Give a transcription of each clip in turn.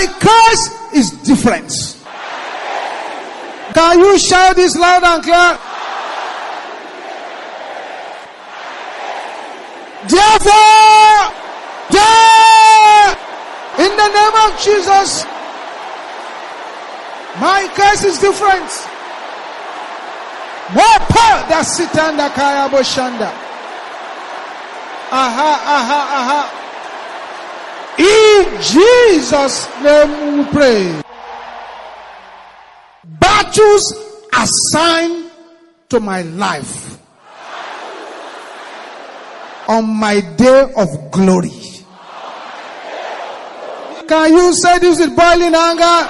My curse is different. Can you shout this loud and clear? Therefore, there, in the name of Jesus, my curse is different. Wapa da sitanda kaya boshanda. Aha, aha, aha. In Jesus' name we pray. Battles assigned to my life on my day of glory. Can you say this with boiling anger?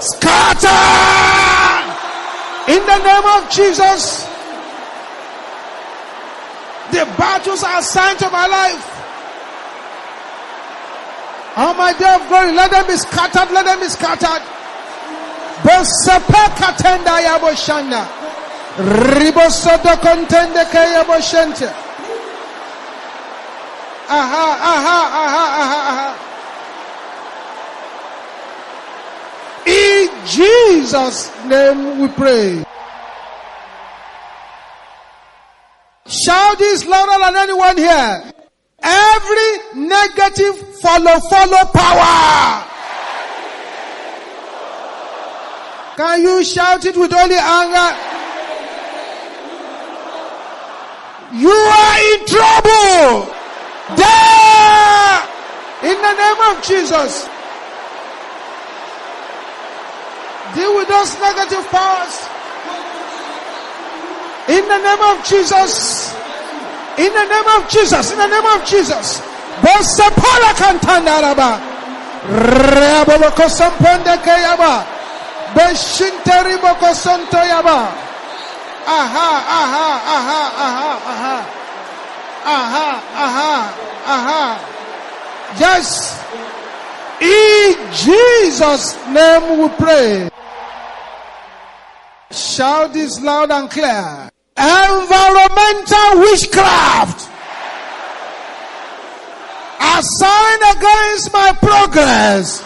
Scatter! In the name of Jesus. The battles are assigned to my life. On my day of glory, let them be scattered, let them be scattered. In Jesus' name we pray. Shout this louder than anyone here. Every negative follow, follow power. Can you shout it with only anger? You are in trouble. There. In the name of Jesus. Deal with those negative powers. In the name of Jesus. In the name of Jesus. In the name of Jesus. Bosapala kantandaraba. Reaboloko sampende kayaba. Beshinteri boko santo yaba. Aha, aha, aha, aha, aha. Aha, aha, aha. Yes. In Jesus' name we pray. Shout this loud and clear. Environmental witchcraft assigned against my progress.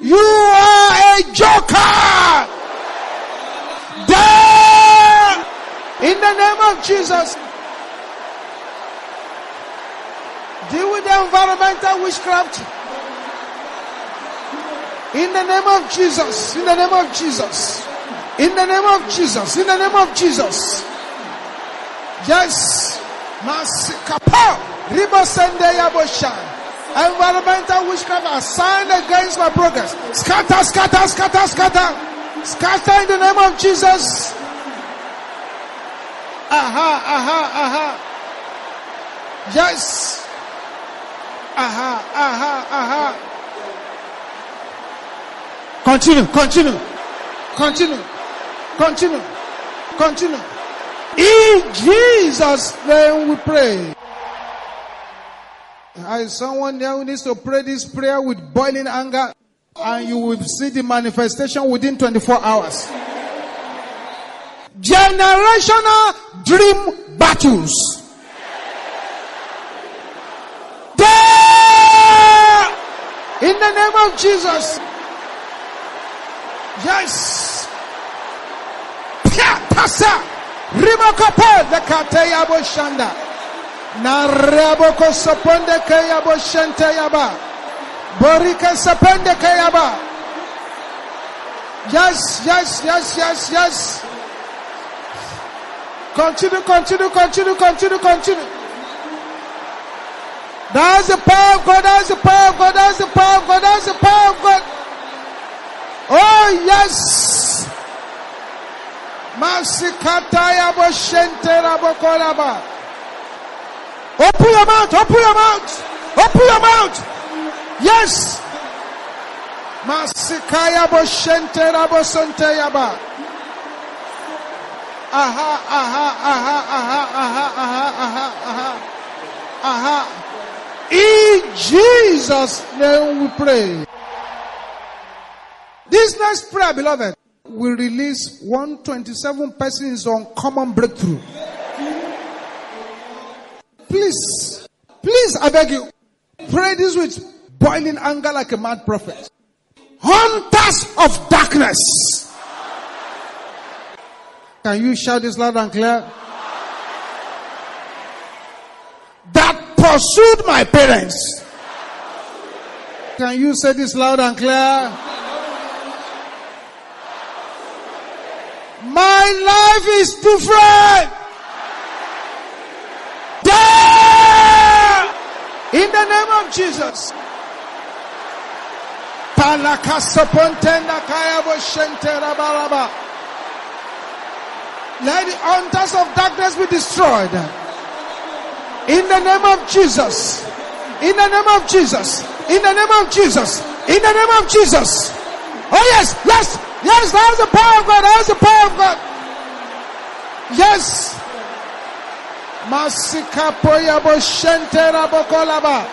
You are a joker. There, in the name of Jesus. Deal with the environmental witchcraft. In the name of Jesus. In the name of Jesus. In the name of Jesus. In the name of Jesus. Yes. Masikapa. Ribosende Yaboshan. Environmental witchcraft assigned against my progress. Scatter, scatter, scatter, scatter. Scatter in the name of Jesus. Aha, aha, aha. Yes. Aha, aha, aha. Continue, continue, continue, continue, continue. In Jesus' name we pray. As someone here who needs to pray this prayer with boiling anger, and you will see the manifestation within 24 hours. Generational dream battles. There! In the name of Jesus. Yes. Pia tasa. Rimakope the kateya boshanda. Na raboko soponde kaya boshente yaba. Borika sapende kayaba. Yes, yes, yes, yes, yes. Continue, continue, continue, continue, continue. That's the power of God, that's the power of God, that's the power of God, that's the power of God. Oh yes. Masikataya boshentera bokolaba. Open your mouth, open your mouth, open your mouth. Yes. Masikaya boshentera bosonteyaba. Aha, aha, aha, aha, aha, aha, aha, aha. Aha. In Jesus' name we pray. This next prayer, beloved, will release 127 persons on common breakthrough. Please, Please, I beg you, pray this with boiling anger like a mad prophet. Hunters of darkness. Can you shout this loud and clear? That pursued my parents. Can you say this loud and clear? My life is different. There! In the name of Jesus. Let the hunters of darkness be destroyed. In the name of Jesus. In the name of Jesus. In the name of Jesus. In the name of Jesus. Oh yes, yes, yes, that's the power of God. That's the power. Yes. Masika poya bo shentera bokolaba.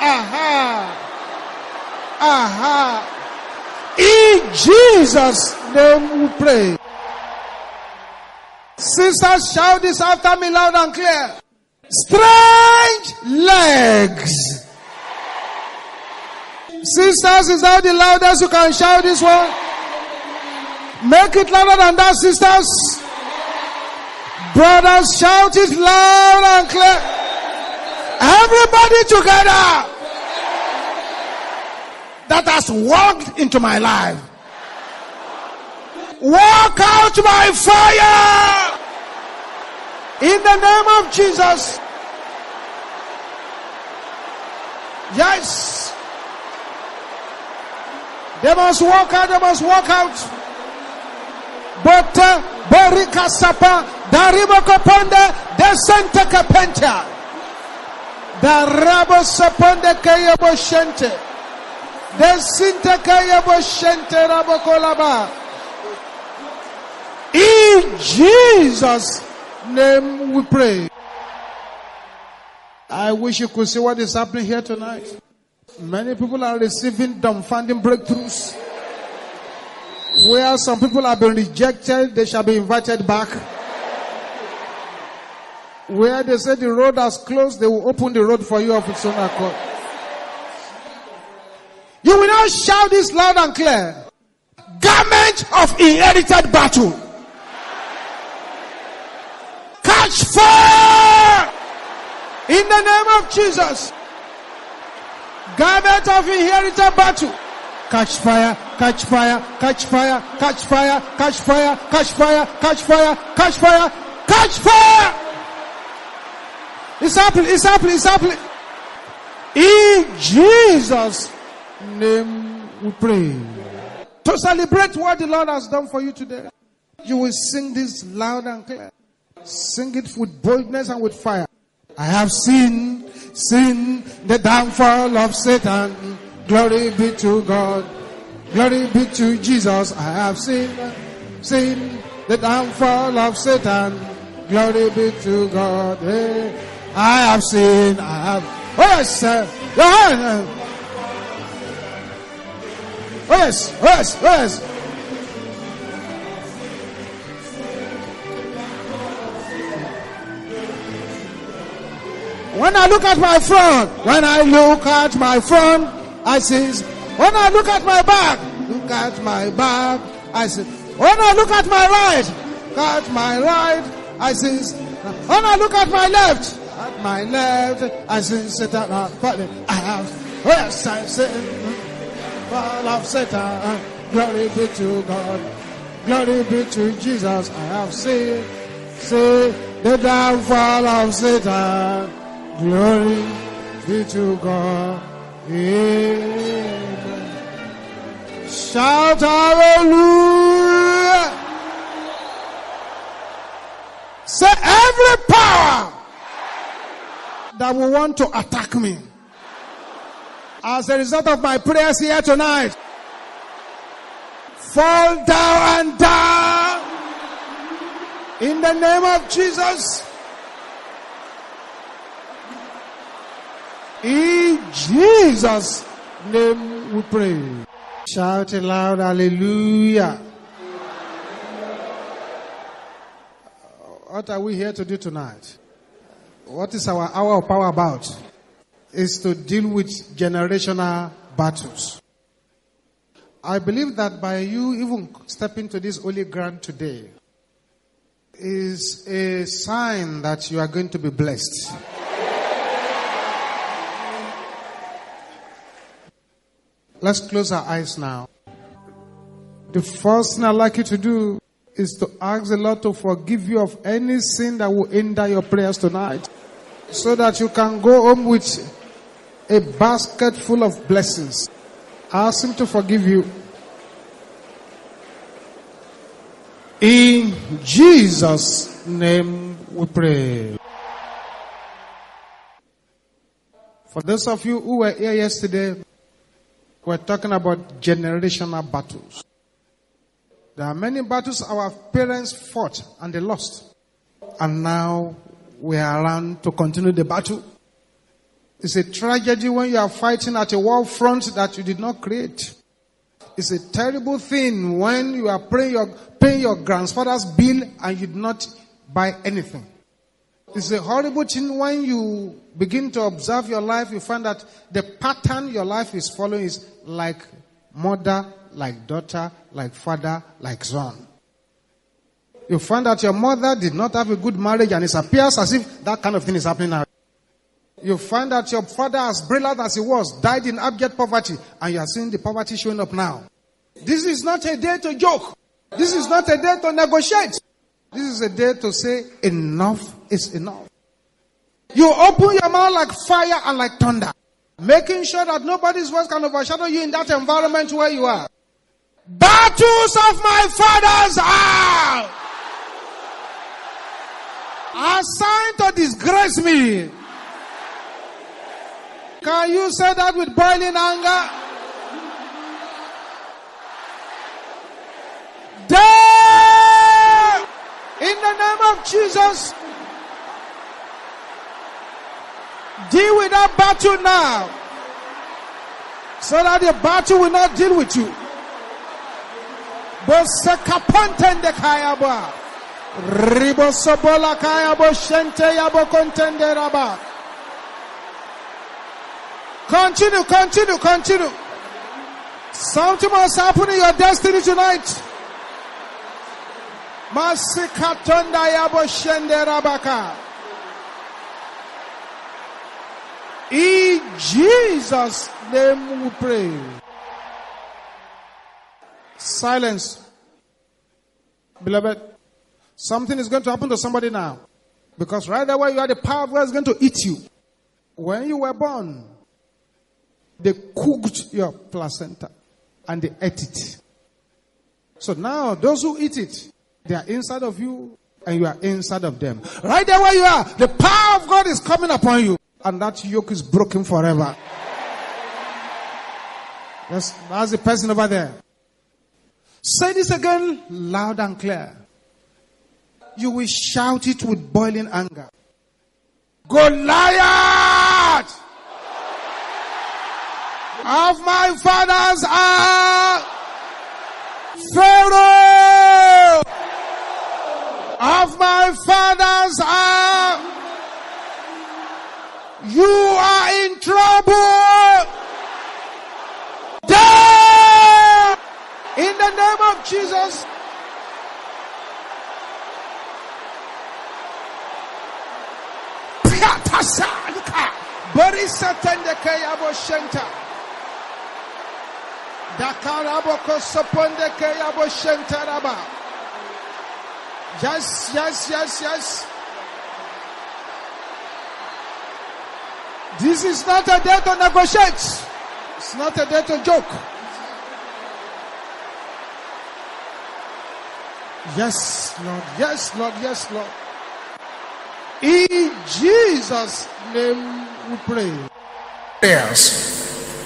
Aha. Aha. In Jesus' name we pray. Sisters, shout this after me loud and clear. Strange legs. Sisters, is that the loudest you can shout this one? Make it louder than that, sisters. Brothers, shout it loud and clear. Everybody together that has walked into my life. Walk out my fire in the name of Jesus. Yes. They must walk out, they must walk out. But Borika Sapa, Daribo Kaponde, Descente Kapenta. Darabo Saponde Kayabo Shente. Desinte Kayabo Shente Rabokolaba. In Jesus' name we pray. I wish you could see what is happening here tonight. Many people are receiving dumbfounding breakthroughs. Where some people have been rejected, they shall be invited back. Where they say the road has closed, they will open the road for you of its own accord. You will now shout this loud and clear. Garment of inherited battle. Catch fire! In the name of Jesus. Garment of inherited battle. Catch fire, catch fire, catch fire, catch fire, catch fire, catch fire, catch fire, catch fire, catch fire. It's happening, it's happening, it's happening. In Jesus' name we pray. To celebrate what the Lord has done for you today, you will sing this loud and clear. Sing it with boldness and with fire. I have seen, seen the downfall of Satan. Glory be to God. Glory be to Jesus. I have seen, seen the downfall of Satan. Glory be to God. Hey, I have seen, I have. Oh yes. Oh yes, oh yes, oh yes. When I look at my front, when I look at my front, I see. When I look at my back, look at my back, I see. When I look at my right, look at my right, I see. When I look at my left, at my left, I see Satan. Uh, I have, yes, I see. Fall of Satan. Glory be to God. Glory be to Jesus. I have seen, see the downfall of Satan. Glory be to God. Amen. Shout hallelujah. Say every power that will want to attack me as a result of my prayers here tonight fall down and die in the name of Jesus. In Jesus' name we pray. Shout aloud, hallelujah. What are we here to do tonight? What is our hour of power about? Is to deal with generational battles. I believe that by you even stepping to this holy ground today is a sign that you are going to be blessed. Let's close our eyes now. The first thing I'd like you to do is to ask the Lord to forgive you of any sin that will hinder your prayers tonight so that you can go home with a basket full of blessings. Ask Him to forgive you. In Jesus' name we pray. For those of you who were here yesterday, we're talking about generational battles. There are many battles our parents fought and they lost. And now we are around to continue the battle. It's a tragedy when you are fighting at a war front that you did not create. It's a terrible thing when you are paying your, paying your grandfather's bill and you did not buy anything. It's a horrible thing when you begin to observe your life, you find that the pattern your life is following is like mother, like daughter, like father, like son. You find that your mother did not have a good marriage and it appears as if that kind of thing is happening now. You find that your father, as brilliant as he was, died in abject poverty and you are seeing the poverty showing up now. This is not a day to joke. This is not a day to negotiate. This is a day to say enough is enough. You open your mouth like fire and like thunder, making sure that nobody's voice can overshadow you in that environment where you are. Battles of my fathers are assigned to disgrace me. Can you say that with boiling anger? There! In the name of Jesus, deal with that battle now. So that the battle will not deal with you. Bosekapontende kayaba. Ribosobola kayabo shente yabo kontende raba. Continue, continue, continue. Something must happen in your destiny tonight. Masikatonda yabo shende rabaka. In Jesus' name we pray. Silence. Beloved, something is going to happen to somebody now. Because right there where you are, the power of God is going to eat you. When you were born, they cooked your placenta and they ate it. So now those who eat it, they are inside of you and you are inside of them. Right there where you are, the power of God is coming upon you and that yoke is broken forever. Yes, that's the person over there. Say this again loud and clear. You will shout it with boiling anger. Goliath! Of my fathers are Pharaoh! Of my fathers are you are in trouble! There! In the name of Jesus. Shenta. Shenta raba. Yes, yes, yes, yes. This is not a day to negotiate. It's not a day to joke. Yes, Lord. Yes, Lord. Yes, Lord. In Jesus' name we pray. prayers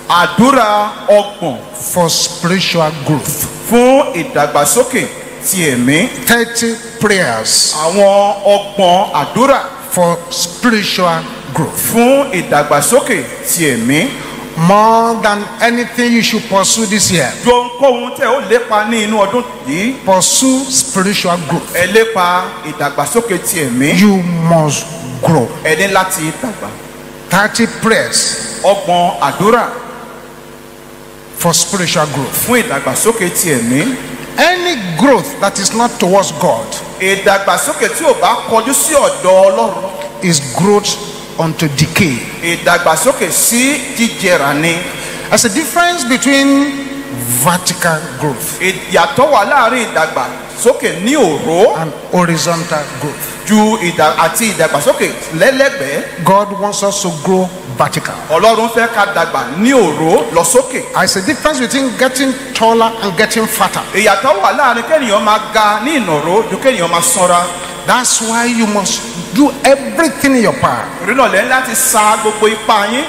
àdúrà ọgbọ̀n for spiritual growth. fún ìdàgbàsókè ti ẹ̀mí 30 prayers àwọn ọgbọ̀n àdúrà for spiritual growth. Fún ìdàgbàsókè ti ẹ̀mí more than anything you should pursue this year. ju ohunkóhun tẹ ó lépa ní inú ọdún yìí Pursue spiritual growth. ẹ lépa ìdàgbàsókè ti ẹ̀mí You must grow. ẹ ní láti dàgbà 30 prayers ọgbọ̀n àdúrà for spiritual growth. fún ìdàgbàsókè ti ẹ̀mí Any growth that is not towards God ìdàgbàsókè tí ò bá kọjú sí ọ̀dọ̀ ọlọ́run is growth unto decay. ìdàgbàsókè sí jíjẹrà ni There's a difference between vertical growth ìyàtọ̀ wà láàárín ìdàgbàsókè ní òró and horizontal growth. ju ìdà àti ìdàgbàsókè lẹ́lẹ́gbẹ̀ẹ́ God wants us to grow vertical. ọlọ́run fẹ́ ká dàgbà ní òró lọ sókè There's a difference between getting taller and getting fatter. ìyàtọ̀ wà láàárín kéèyàn máa ga ní ìnàró ju kéèyàn máa sanra That's why you must do everything in your power torí náà lẹ́yìn láti sa gbogbo ipá yín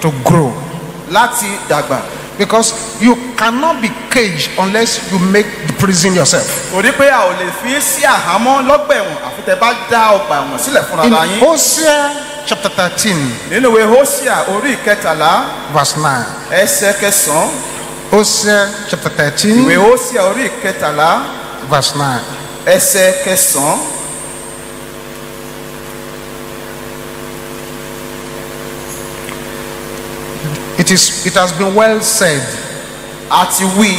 to grow. láti dàgbà Because you cannot be caged unless you make the prison yourself. torí pé a ò lè fi sí àhámọ́ lọ́gbà ẹ̀wọ̀n àfi tẹ́ bá dá ọgbà ẹ̀wọ̀n sílẹ̀ fúnra In ra yín Hosea chapter 13, nínú ìwé Hósíà orí ìkẹtàlá verse 9. ẹsẹ̀ kẹsàn-án Hosea chapter ìwé 13, Hósíà orí ìkẹtàlá verse 9. ẹsẹ̀ kẹsàn-án It is it has been well said àti wí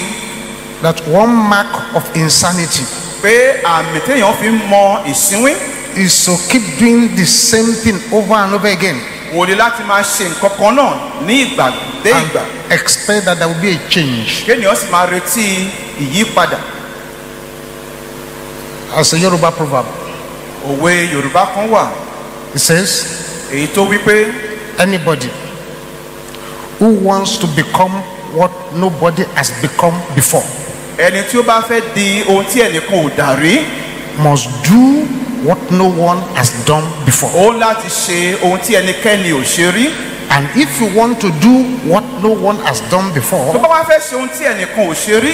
that one mark of insanity pé àmì téèyàn fi mọ ìsínwín is to keep doing the same thing over and over again. wò ní láti máa ṣe nǹkan kan náà ní ìgbà dé and ìgbà. expect that there will be a change. kéèyàn sì máa retí ìyípadà. As a Yoruba proverb, òwe Yorùbá kan wà. it says, èyí tó wí pé anybody who wants to become what nobody has become before ẹni tí ó bá fẹ́ di ohun tí ẹnìkan ò dà rí must do what no one has done before. ó láti ṣe ohun tí ẹnikẹ́ni ò ṣe rí And if you want to do what no one has done tó before, bá wá fẹ́ ṣe ohun tí ẹnìkan ò ṣe rí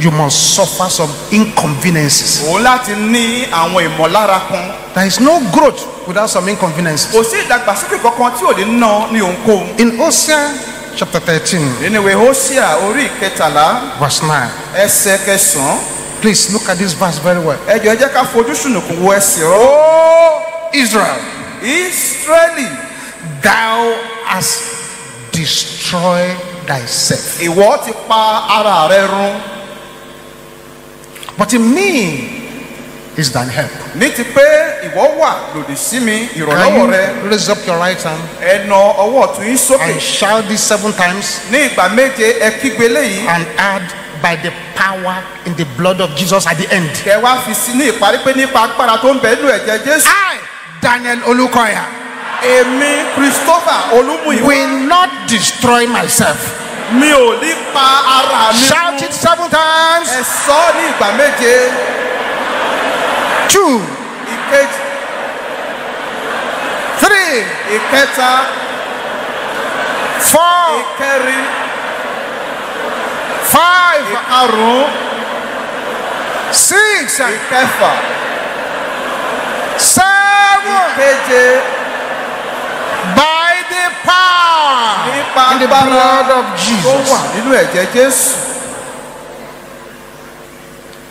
you must suffer some inconveniences. òun láti ní àwọn ìmọ̀lára kan There is no growth without some inconveniences. kò sí ìdàgbàsókè kankan tí ò ní ná ní ohunkóhun In Hosea chapter 13, nínú ìwé Hósíà orí ìkẹtàlá verse 9, ẹsẹ̀ kẹsàn-án please look at this verse very well. ẹ jọ̀ọ́ jẹ́ ká fojú wo ẹsẹ̀ Oh, Israel, Ísírẹ́lì thou hast destroyed thyself. ìwọ ti pa ara rẹ run But in me is thine help. ní ti pé ìwọ wà lòdì sí mi ìrànlọ́wọ́ rẹ. Can you raise up your right hand? Ẹ ọwọ́ ọ̀tún yín sókè. And shout this seven times. Ní ìgbà méje ẹ kígbe léyìí. And add by the power in the blood of Jesus at the end? kẹ wá fi sí ní ìparí pé nípa agbára tó ń bẹ nínú ẹ̀jẹ̀ Jésù. I, Daniel Olukoya, èmi Christopher Olúmúyìwá will not destroy myself. mi ò ní pa ara mi Shout it seven times. ẹ sọ ní ìgbà méje Two, ìkejì. Three, ìkẹta. Four, ìkẹrin. Five, ìkarùn-ún. Six, ìkẹfà. Seven. ìkeje. By the power nípa in the blood of tó wà Jesus. nínú ẹ̀jẹ̀ Jésù.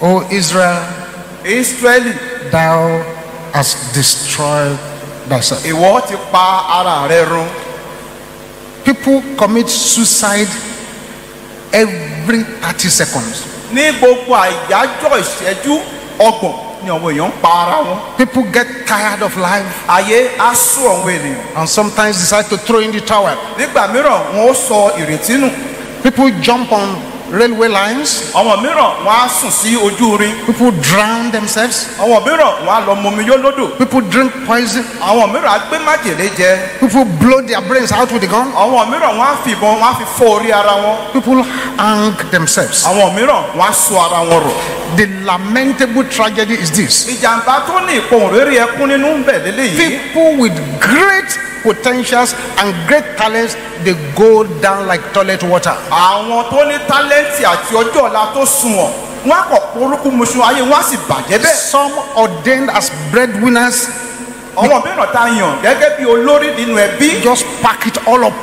O Israel, Ísírẹ́lì thou hast destroyed thyself. ìwọ ti pa ara rẹ run People commit suicide every 30 seconds. ní gbogbo àyájọ́ ìṣẹ́jú ọgbọ̀n ni àwọn èèyàn ń pa ara wọn People get tired of life ayé á sún àwọn ènìyàn and sometimes decide to throw in the towel. nígbà mìíràn wọn ó sọ ìrètí nù People jump on railway lines. àwọn mìíràn wọn á sùn sí ojú irin People drown themselves. àwọn mìíràn wọn á lọ mọmi yó lódò People drink poison. àwọn mìíràn á gbé májèlé jẹ People blow their brains out with a gun. àwọn mìíràn wọn á fi ìbọn wọn á fi fọ́ orí ara wọn People hang themselves. àwọn mìíràn wọn á sọ ara wọn rọ̀ The lamentable tragedy is this. ìjàmbá tó ní ìpohùn réré ẹkún nínú ń bẹ lélẹyìí People with great potentials and great talents, they go down like toilet water. àwọn tó ní tálẹ́ǹtì àti ọjọ́ ọ̀la tó sunwọ̀n wọn kọ̀ polúkú musu ayé wọn sì bàjẹ́ bẹ́ẹ̀ Some ordained as breadwinners àwọn mìíràn tá a yàn gẹ́gẹ́ bí olórí nínú ẹbí just pack it all up.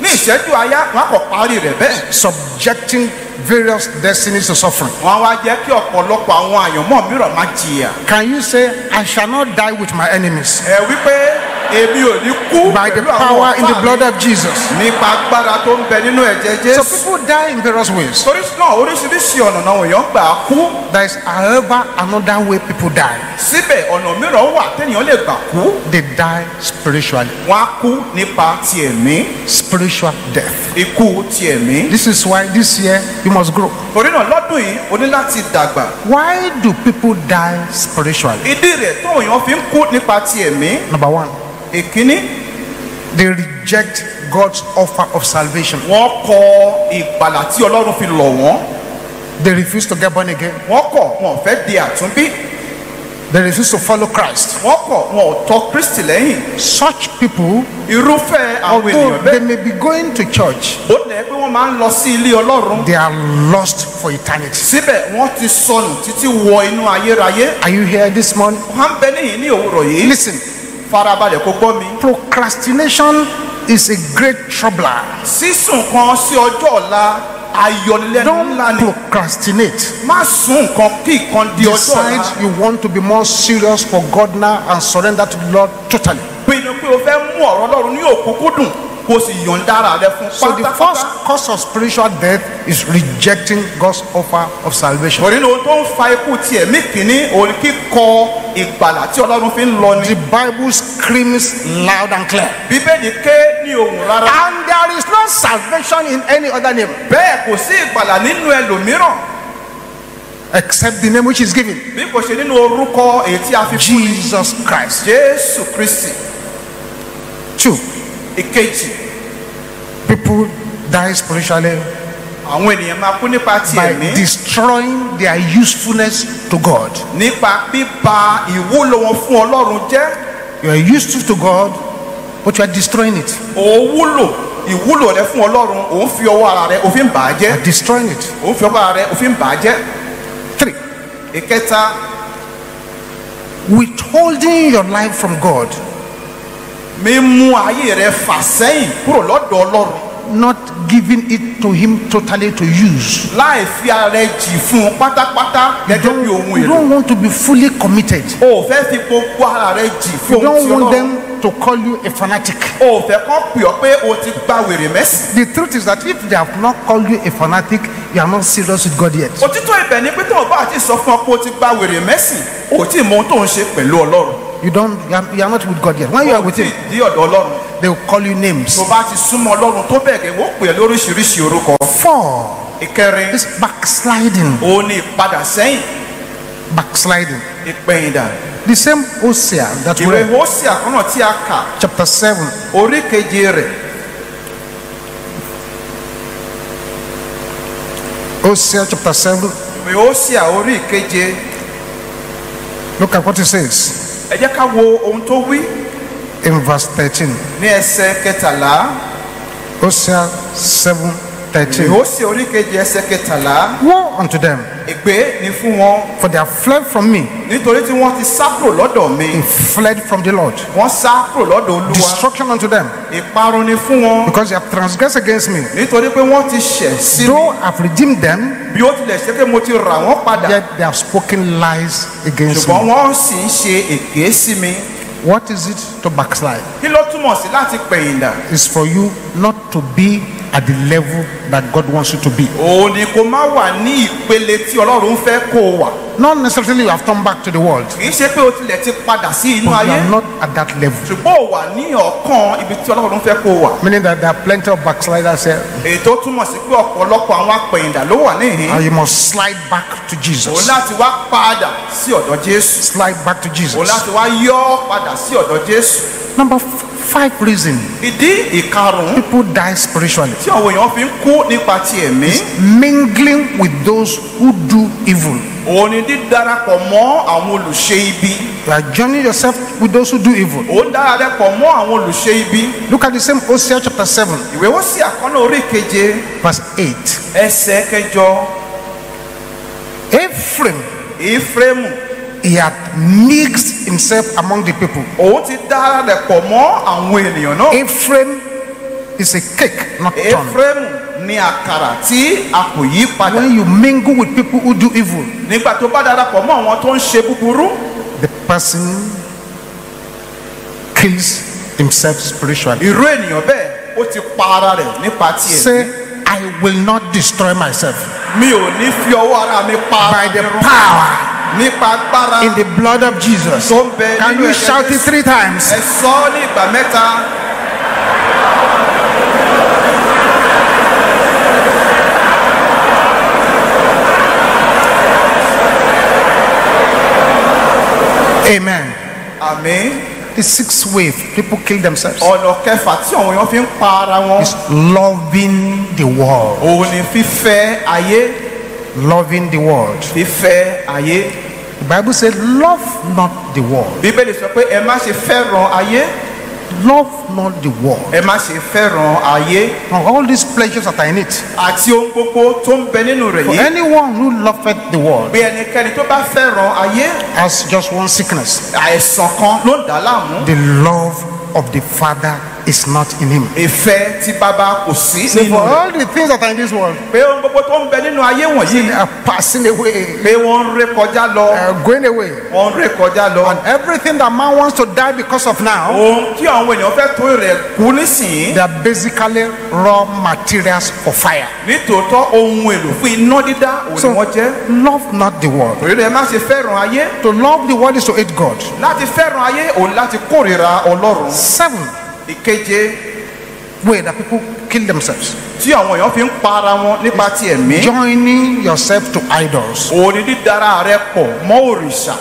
ní ìṣẹ́jú àyá wọn kò parí rẹ̀ bẹ́ẹ̀. subjecting various destinies to suffering. wọn wá jẹ́ kí ọ̀pọ̀lọpọ̀ àwọn àyànmọ́ mìíràn máa jìyà. Can you say, I shall not die with my enemies? ẹ wípé èmi ò ní kú By the power in the blood of Jesus. nípa agbára tó ń bẹ nínú ẹ̀jẹ̀ So people die in various ways. torí náà oríṣiríṣi ọ̀nà náà èèyàn gbà á kú There is, however, another way people die. síbẹ̀ ọ̀nà mìíràn wà téèyàn lè gbà kú They die spiritually. wọn á kú nípa ti ẹ̀mí Spiritual death. ikú ti ẹ̀mí. This is why this year you must grow. torí náà lọ́dún yìí o ní láti dàgbà. Why do people die spiritually? ìdí rẹ̀ tó èèyàn fi ń kú nípa ti ẹ̀mí. Number one, ìkíní they reject God's offer of salvation. wọ́n kọ ìgbàlà tí ọlọ́run fi lọ̀ wọ́n. They refuse to get born again. wọ́n kọ̀ wọn ò fẹ́ di àtúnbí. They refuse to follow Christ. wọ́n kọ̀ wọn ò tọ kristi lẹ́yìn. Such people, irúfẹ́ àwọn although ènìyàn they bẹ́ẹ̀. may be going to church, ó lẹ̀ pé wọ́n máa ń lọ sí ilé ọlọ́run. they are lost for eternity. síbẹ̀ wọ́n ti sọnù títí wọ inú ayérayé. Are you here this morning? wọ́n á bẹ níyìn ní òwúrọ̀ yìí. Listen, farabalẹ̀ kó gbọ́ mi. procrastination is a great troubler. sísùn kan sí ọjọ́ ọ̀la ayọnilẹ́nu ńlá Don't ni. procrastinate. má sún nǹkan kí nǹkan di ọjọ́ ọ̀la. Decide you want to be more serious for God now and surrender to the Lord totally. pinnu pé o fẹ́ mú ọ̀rọ̀ ọlọ́run ní òkúnkúndùn kó sì yọ̀ǹda ara rẹ fún So the first pátápátá. cause of spiritual death is rejecting God's offer of salvation. torí ohun tó ń fa ikú tiẹ̀ mí kìíní òun kíkọ ìgbàlà tí ọlọ́run fi ń lọ ni. The Bible screams loud and clear. bíbélì ké ní ohùn rárá. And there is no salvation in any other name bẹ́ẹ̀ kò sí ìgbàlà nínú ẹlòmíràn except the name which is given bí kò ṣe nínú orúkọ èyí tí a fi fún ni. Jesus Christ. jésù kristi Two, ìkejì people die spiritually àwọn ènìyàn máa kú nípa ti by ẹ̀mí destroying their usefulness to God. nípa bíba ìwúlò wọn fún ọlọ́run jẹ́ You are useful to God, but you are destroying it. wúlò ìwúlò rẹ fún ọlọ́run òun fi ọwọ́ ara rẹ òfin bà á You jẹ́ are destroying it. òun fi ọwọ́ ara rẹ òfin bà á jẹ́ Three, ìkẹta withholding your life from God, mímú ayé rẹ fà sẹ́yìn kúrò lọ́dọ̀ ọlọ́run not giving it to Him totally to use. láì fi ara jì fún un pátápátá gẹ́gẹ́ bí ohun You èlò don't want to be fully committed. o fẹ́ fi gbogbo ara rẹ jì You fún ohun don't tí want ọlọ́run them to call you a fanatic. o fẹ́ kọ́ pè ọ́ pé o ti gba wèrè mẹ́sìn The truth is that if they have not called you a fanatic, you are not serious with God yet. òtítọ́ ibẹ̀ ni pé tó o bá ti sọ fún ọ pé o ti gba wèrè mẹ́sìn o ì mọ ohun tó ń ṣe pẹ̀lú ọlọ́run You don't. You are, you are not with God yet. When you are ò with Him, they will call you names. tó bá ti súnmọ́ ọlọ́run tó bẹ̀ gẹ́ wọ́n pè é lóríṣiríṣi orúkọ. Four. ìkẹrin This backsliding. òun ni ìpadà sẹ́yìn Backsliding. ìpẹ̀yìndà The same Hosea that we ìwé read, Hósíà kan náà tí a kà chapter 7, orí keje rẹ̀ Hosea chapter 7. ìwé Hósíà orí keje Look at what it says ẹ jẹ́ ká wo ohun tó wí in verse 13. ní ẹsẹ̀ kẹtàlá Hosea 7 ìwé 13. Hósíà orí keje ẹsẹ̀ kẹtàlá Woe unto them, ègbé ni fún wọn for they have fled from me. nítorí tí wọ́n ti sá kúrò lọ́dọ̀ mi They fled from the Lord. wọ́n sá kúrò lọ́dọ̀ olúwa Destruction unto them, ìparun ni fún wọn because they have transgressed against me. nítorí pé wọ́n ti ṣẹ̀ sí mi Though I've redeemed them, bí ó tilẹ̀ ṣe pé mo ti rà wọ́n padà yet they have spoken lies against ṣùgbọ́n me. wọ́n sì ń ṣe èké sí mi What is it to backslide? kí ló túmọ̀ sí láti pẹ̀yìndà It's for you not to be at the level that God wants you to be. òun ni kó má wà ní ìpele tí ọlọ́run fẹ́ kó o wà Not necessarily you have turned back to the world, kì í ṣe pé o tilẹ̀ ti padà sí inú but you ayé are not at that level. ṣùgbọ́n o wà ní ọ̀kan ibi tí ọlọ́run fẹ́ kó o wà Meaning that there are plenty of backsliders here, tó túmọ̀ sí pé ọ̀pọ̀lọpọ̀ àwọn apẹ̀yìndà ló wà níhìn and you must slide back to òun Jesus. láti wá padà sí ọ̀dọ̀ jésù Slide back to òun Jesus. láti wá yọ́ padà sí ọ̀dọ̀ jésù Number f- five reason ìdí ìkarùn-ún people die spiritually. tí àwọn èèyàn fi ń kú nípa ti ẹ̀mí. Mingling with those who do evil. òun ni dídarapọ̀ mọ́ àwọn olùṣe ibi. You are joining yourself with those who do evil. òun darapọ̀ mọ́ àwọn olùṣe ibi. Look at the same Hosea chapter 7, ìwé sí àkọ́nà orí keje. Verse 8. ẹsẹ̀ kẹjọ. Ephraim, Éfrémù he had mixed himself among the people. òun ti darapọ̀ mọ́ àwọn ènìyàn náà Ephraim is a cake, not turned. efraimu ni àkàrà tí a kò yí padà When you mingle with people who do evil, nígbà tó bá darapọ̀ mọ́ àwọn tó ń ṣe búburú the person kills himself spiritually. irú ènìyàn bẹ́ẹ̀ ó ti pa ara rẹ̀ nípa tiẹ̀ Say, I will not destroy myself mi ò ní fi ọwọ́ ara mi pa by the power in the blood of Jesus. tó ń bẹ Can you shout it three times? ẹ sọ ọ́ ní ìgbà mẹ́ta Amen. The sixth way people kill themselves ọ̀nà kẹfà tí àwọn èèyàn fi ń pa ara wọn is loving the world. òun ni fífẹ́ ayé Loving the world. fífẹ́ ayé The Bible says, Love not the world. bíbélì sọ pé ẹ má ṣe fẹ́ràn ayé Love not the world. ẹ má ṣe fẹ́ràn ayé Now, all these pleasures that are in it. àti ohun gbogbo tó ń bẹ nínú rẹ̀ For yìí anyone who loveth the world bí ẹnikẹ́ni tó bá fẹ́ràn ayé has just one sickness. àìsàn kan ló ń dà á láàmú The love of the Father is not in him. ìfẹ́ tí bàbá kò sí So for all the things that are in this world, pé ohun gbogbo tó ń bẹ nínú ayé wọ̀nyí they are passing away, pé wọ́n ń ré kọjá lọ uh, going away. wọ́n ń ré kọjá lọ And everything that man wants to die because of now, ohun tí àwọn ènìyàn fẹ́ tó rẹ̀ kú nísìnyí they are basically raw materials for fire. nítòótọ́ ohun èlò fún iná dídá òun ni So wọ́n jẹ́ love not the world. òrìrì ẹ má ṣe fẹ́ràn ayé To love the world is to hate God. láti fẹ́ràn ayé òun láti kórìíra ọlọ́run Seven ìkeje way that people kill themselves. tí àwọn èèyàn fi ń pa ara wọn nípa ti ẹ̀mí Joining yourself to idols. ni dídára rẹ pọ̀ mọ́ òrìṣà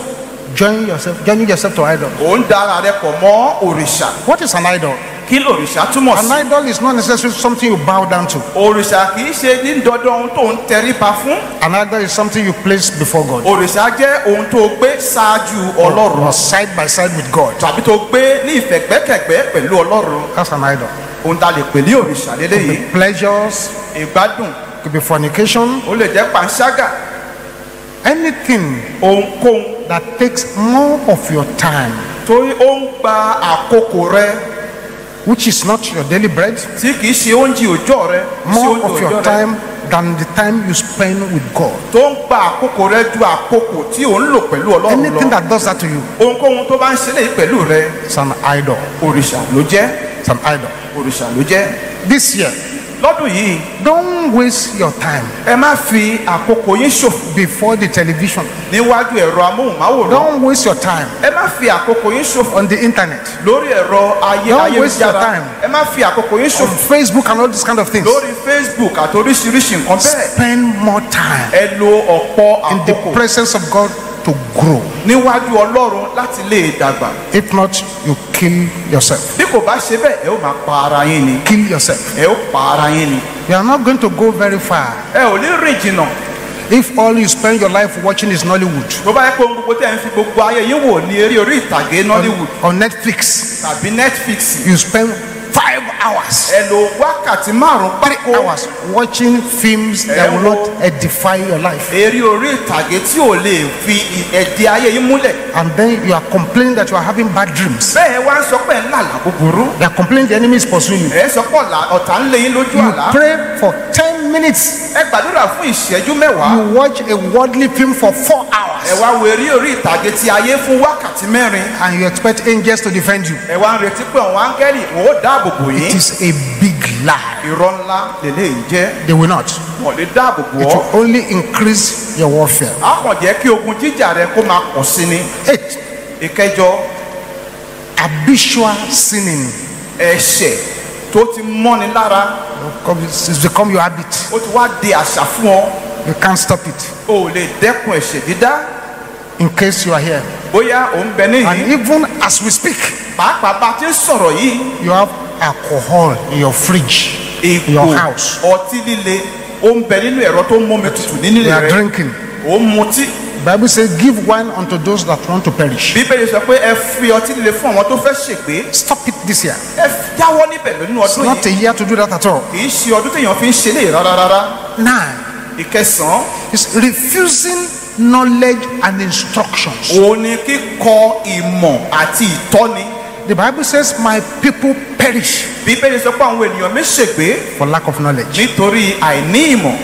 Join yourself, joining yourself to idols. òun dára rẹ pọ̀ mọ́ òrìṣà What is an idol? Kí lòrìṣà túmọ̀ An sí? idol is not necessarily something you bow down to. òrìṣà kì í ṣe ní dandan ohun tó ń tẹríba fún. An idol is something you place before God. òrìṣà jẹ́ ohun tó gbé ṣáájú ọlọ́run. Or side by side with God. tàbí tó gbé ní ìfẹ̀gbẹ́kẹ̀gbẹ́ pẹ̀lú ọlọ́run. That's an idol. ohun tá a lè pè ní òrìṣà lélẹ́yìí. Pleasures, ìgbádùn. Could be fornication, ó lè jẹ́ panṣágà. Anything ohunkóhun. that takes more of your time, torí ó ń gba àkókò rẹ which is not your daily bread, tí kì í ṣe oúnjẹ òòjọ́ rẹ more of your time than the time you spend with God. tó ń gba àkókò rẹ ju àkókò tí ò ń lò pẹ̀lú ọlọ́run Anything lọ that does that to you, ohunkóhun tó bá ń ṣe léyìí pẹ̀lú rẹ it's an idol. òrìṣà ló jẹ́ It's an idol. òrìṣà ló jẹ́ This year, lọ́dún yìí. Don't waste your time. Ẹ má fi àkókò yín ṣòfò. Before the television. níwájú ẹ̀rọ amóhùnmáwòrán. Don't waste your time. Ẹ má fi àkókò yín ṣòfò. On the internet, lórí ẹ̀rọ ayé Don't waste your ayélujára. time. ẹ má fi àkókò yín on ṣòfò Facebook and all these kind of things. lórí facebook àti oríṣiríṣi nǹkan bẹ́ẹ̀. Spend more time ẹ lo ọ̀pọ̀ in the àkókò. presence of God to grow. níwájú ọlọ́run láti lè dàgbà If not, you kill yourself. bí kò bá ṣe bẹ́ẹ̀ ẹ ó máa pa ara yín ni Kill yourself. ẹ ó pa ara yín ni You are not going to go very far ẹ ò ní rìn jìnnà if all you spend your life watching is Nollywood tó bá yẹ pé ohun gbogbo tẹ̀ ń fi gbogbo ayé yín wò ní eré orí ìtàgé nollywood on Netflix. tàbí netflix You spend five hours, ẹ lo wákàtí márùn three pákó hours watching films that will not edify your life. eré orí ìtàgé tí ò lè fi ẹ̀dẹ̀ ayé yín múlẹ̀ And then you are complaining that you are having bad dreams. bẹ́ẹ̀ wá ń sọ pé ńlá là búburú You are complaining the enemy is pursuing you. ẹ sọ pé ọ̀tá ń lé yín lójú You pray for 10 minutes. ẹ gbàdúrà fún ìṣẹ́jú mẹ́wàá You watch a worldly film for four ẹ hours. wá wo eré orí ìtàgé ti ayé fún wákàtí mẹ́rin And you expect angels to defend you. ẹ wá ń retí pé àwọn áńgẹ́lì wọn ó dáàbò bò It yín is a big lie. irọ́ ńlá lélẹ́yìí jẹ́ They will not. wọn lè dáàbò bò It ọ́ will only increase your warfare. á kàn jẹ́ kí ogun jíjà rẹ kó máa pọ̀ sí ni Eight, ìkẹjọ habitual sinning. ẹ̀ṣẹ̀ tó ti mọ́ni lára It's become your habit. ó ti wá di àṣà fún ọ You can't stop it. o ò lè dẹ́kun ẹ̀ṣẹ̀ dídá In case you are here. bóyá ò ń bẹ And níyìí even as we speak, pàápàá bá a ti ń sọ̀rọ̀ yìí you have alcohol in your fridge, in your house. ọtí líle ó ń bẹ nínú ẹ̀rọ tó ń mómi tutù nínú You are rẹ drinking. ó ń mutí Bible says, give wine unto those that want to perish. bíbélì sọ pé ẹ fi ọtí líle fún àwọn tó fẹ́ ṣègbé Stop it this year. ẹ jáwọ́ níbẹ̀ It's ọdún not a yìí year to do that at all. kì í ṣe ọdún téèyàn fi ń ṣe léyìí rárá rárá Nine ìkẹsàn-án is refusing knowledge and instructions. òun ni kíkọ ìmọ̀ àti ìtọ́ni The Bible says, My people perish bíbélì sọ pé àwọn ènìyàn mi ṣègbé for lack of knowledge. nítorí àìní ìmọ̀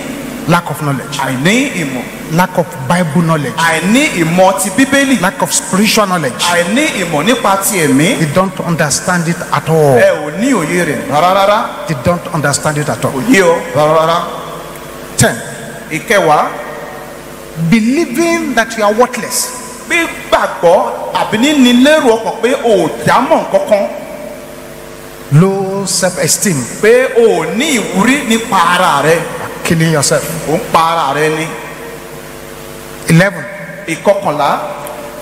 Lack of knowledge. àìní ìmọ̀ Lack of Bible knowledge. àìní ìmọ̀ ti bíbélì Lack of spiritual knowledge. àìní ìmọ̀ nípa ti ẹ̀mí They don't understand it at all. ẹ ò ní òye rẹ̀ rárá They don't understand it at all. òye o rárá 10. ìkẹwàá Believing that you are worthless. Gbígbàgbọ́ àbí níní lérò ọkàn pé ò jámọ́ nǹkan kan Low self esteem. pé o ò ní ìwúrí nípa ara rẹ Killing yourself. ò ń pa ara rẹ ní 11. ìkọkànlá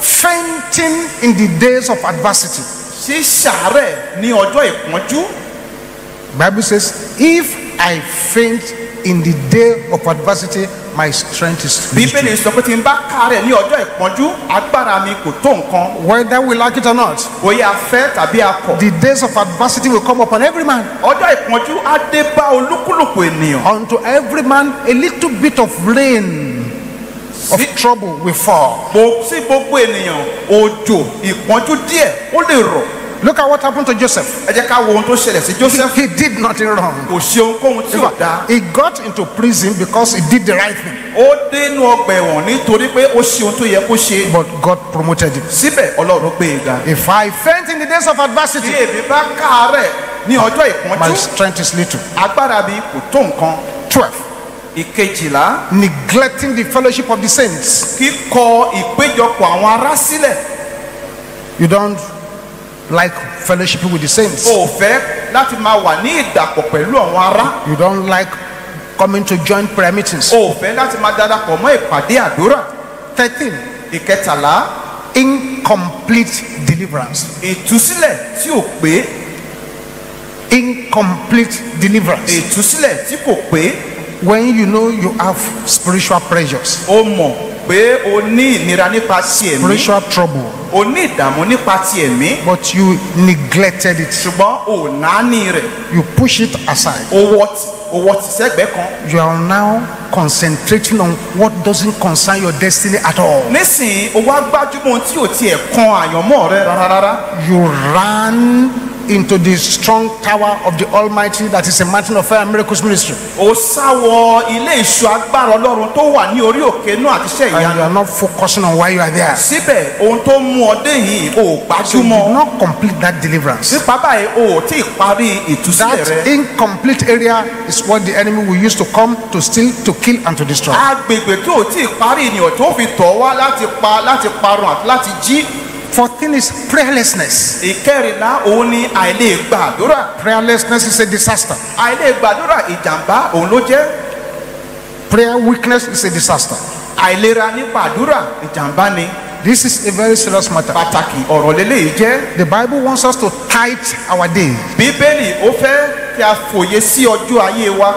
Fainting in the days of adversity. ṣíṣàárẹ̀ ní ọjọ́ ìpọ́njú Bible says, if I faint in the day of adversity, my strength is bíbélì restricted. sọ pé tí n bá kárẹ̀ ní ọjọ́ ìpọ́njú agbára mi kò tó nǹkan Whether we like it or not, bóyá a fẹ́ tàbí a kọ̀ the days of adversity will come upon every man. ọjọ́ ìpọ́njú á dé bá olúkúlùkù ènìyàn Unto every man, a little bit of rain of trouble will fall. Gbo- sí gbogbo ènìyàn òjò ìpọ́njú díẹ̀ ó lè rọ̀ Look at what happened to Joseph. ẹ jẹ́ ká wo ohun tó ṣẹlẹ̀ sí joseph He did nothing wrong. kò ṣe ohunkóhun tí ò dáa He got into prison because he did the right thing, ó dénú ọgbà ẹ̀wọ̀n nítorí pé ó ṣe ohun tó yẹ kó ṣe but God promoted him. síbẹ̀ ọlọ́run gbé ga If I faint in the days of adversity, èmi bá káàárẹ̀ ní ọjọ́ my strength is little. agbára mi kò tó nǹkan 12. ìkejìlá Neglecting the fellowship of the saints. kíkọ ìpéjọpọ̀ àwọn ará sílẹ̀ You don't like fellowship with the saints. o fẹ́ láti máa wà ní ìdàpọ̀ pẹ̀lú àwọn ará You don't like coming to join prayer meetings. o fẹ́ láti máa darapọ̀ mọ́ ìpàdé àdúrà 13. ìkẹtàlá Incomplete deliverance. ìtúsílẹ̀ tí ò pé Incomplete deliverance. ìtúsílẹ̀ tí kò pé When you know you have spiritual pressures, o mọ̀ pé o ní ìnira nípa ti ẹ̀mí. Spiritual trouble, o ní ìdààmú nípa ti ẹ̀mí. But you neglected it. ṣùgbọ́n o náání rẹ̀. You push it aside. o wọ́ o wọ́ ti sẹ́gbẹ́ kan. You are now concentrating on what doesn't concern your destiny at all. nísìnyí o wá gbájúmọ́ ohun tí ò tiẹ̀ kan àyànmọ́ rẹ rárá. You ran into the strong tower of the Almighty that is a mountain of fire and miracles ministry. o sáwọ ilé ìṣọ́ agbára ọlọ́run tó wà ní orí òkè náà àti iṣẹ́ And you ìyanu are not focusing on why you are there. síbẹ̀ ohun tó mú ọ dé yìí o So you did gbájúmọ́ not complete that deliverance. nípa báyìí o ò tí ì parí ìtúsílẹ̀ That rẹ incomplete area is what the enemy will use to come to steal, to kill, and to destroy. agbègbè tó ò tí ì parí ènìyàn tó fi tọ̀ wá láti pa láti parun àti láti jí Fourteen is prayerlessness. ìkẹrìnlá òun ni àìlè gbàdúrà Prayerlessness is a disaster. àìlè gbàdúrà ìjàmbá òun ló jẹ́ Prayer weakness is a disaster. àìlera nípa àdúrà ìjàmbá ni This is a very serious matter. pàtàkì ọ̀rọ̀ lélẹ́yìí jẹ́ The Bible wants us to tithe our day. bíbélì ó fẹ́ kí a fòye sí ọjọ́ ayé wa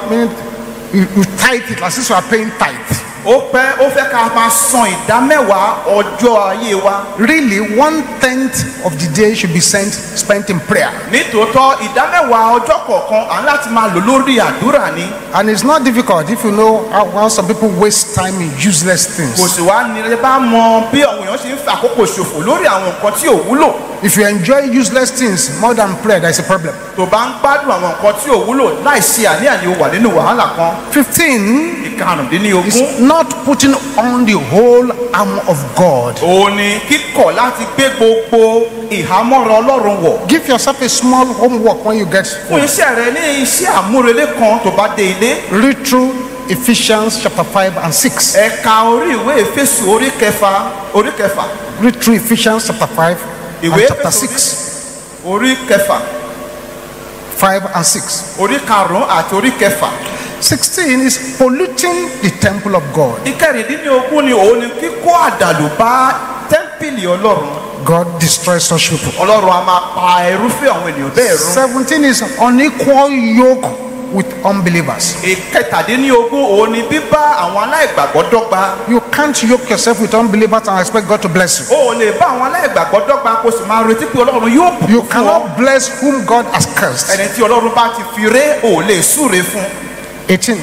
you, you tithe it as if you are paying tithe. Ó fẹ́ ó fẹ́ ká máa san ìdá mẹ́wàá ọjọ́ ayé wa Really, one tenth of the day should be spent spent in prayer. nítòótọ́ ìdá mẹ́wàá ọjọ́ kọ̀ọ̀kan à ń láti máa lò lórí àdúrà ni And it's not difficult if you know how, how some people waste time in useless kò things. sì wá ní ẹ bá mọ bí àwọn èèyàn ṣe ń fi àkókò ṣòfò lórí àwọn nǹkan tí ò wúlò If you enjoy useless things more than prayer, there's a problem. tó bá ń gbádùn àwọn nǹkan tí ò wúlò láìsí ó wà nínú wàhálà kan 15 ìkarùndínlógún is not putting on the whole armor of God. òun ni kíkọ̀ láti gbé gbogbo ìhámọ́ra ọlọ́run wọ̀ Give yourself a small homework when you get fún iṣẹ́ rẹ ní iṣẹ́ àmúrelé kan tó bá dé ilé Read through Ephesians chapter 5 and 6. ẹ̀ka orí ìwé ìfésù orí kẹfà orí kẹfà Read through Ephesians chapter 5 and chapter Éfésù 6. orí kẹfà 5 and 6. orí karùn-ún àti orí kẹfà 16 is polluting the temple of God. ìkẹrìndínlógún ni òun ni kíkó àdàlù bá tẹ́ḿpìlì ọlọ́run God destroys such people. ọlọ́run a máa pa irúfẹ́ àwọn ènìyàn bẹ́ẹ̀ run 17 is unequal yoke with unbelievers. ìkẹtàdínlógún òun ni bíbá àwọn aláìgbàgbọ́ dọ́gba You can't yoke yourself with unbelievers and expect God to bless you. o lè bá àwọn aláìgbàgbọ́ dọ́gba kó sì máa retí pé ọlọ́run yóò You bùkún fún ọ cannot bless whom God has cursed. ẹni tí ọlọ́run bá ti fi ré o lè súre fún 18.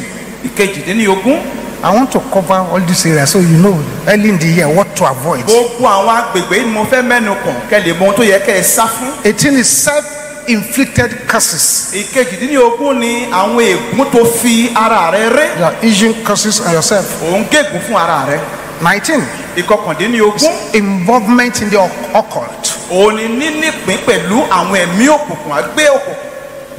ìkejìdínlógún I want to cover all this area so you know early in the year what to avoid. gbogbo àwọn agbègbè ni mo fẹ́ mẹ́nu kàn kẹ́ lè mọ ohun tó yẹ kẹ́ ẹ sá fún. 18 is self-inflicted curses. ìkejìdínlógún ni àwọn ègún tó fi ara rẹ ré You are issuing curses on yourself. òun gégùn fún ara rẹ. 19, ìkọkàndínlógún involvement in the occult. ni nínípín pẹ̀lú àwọn ẹ̀mí òkùnkùn àgbé òkùnkùn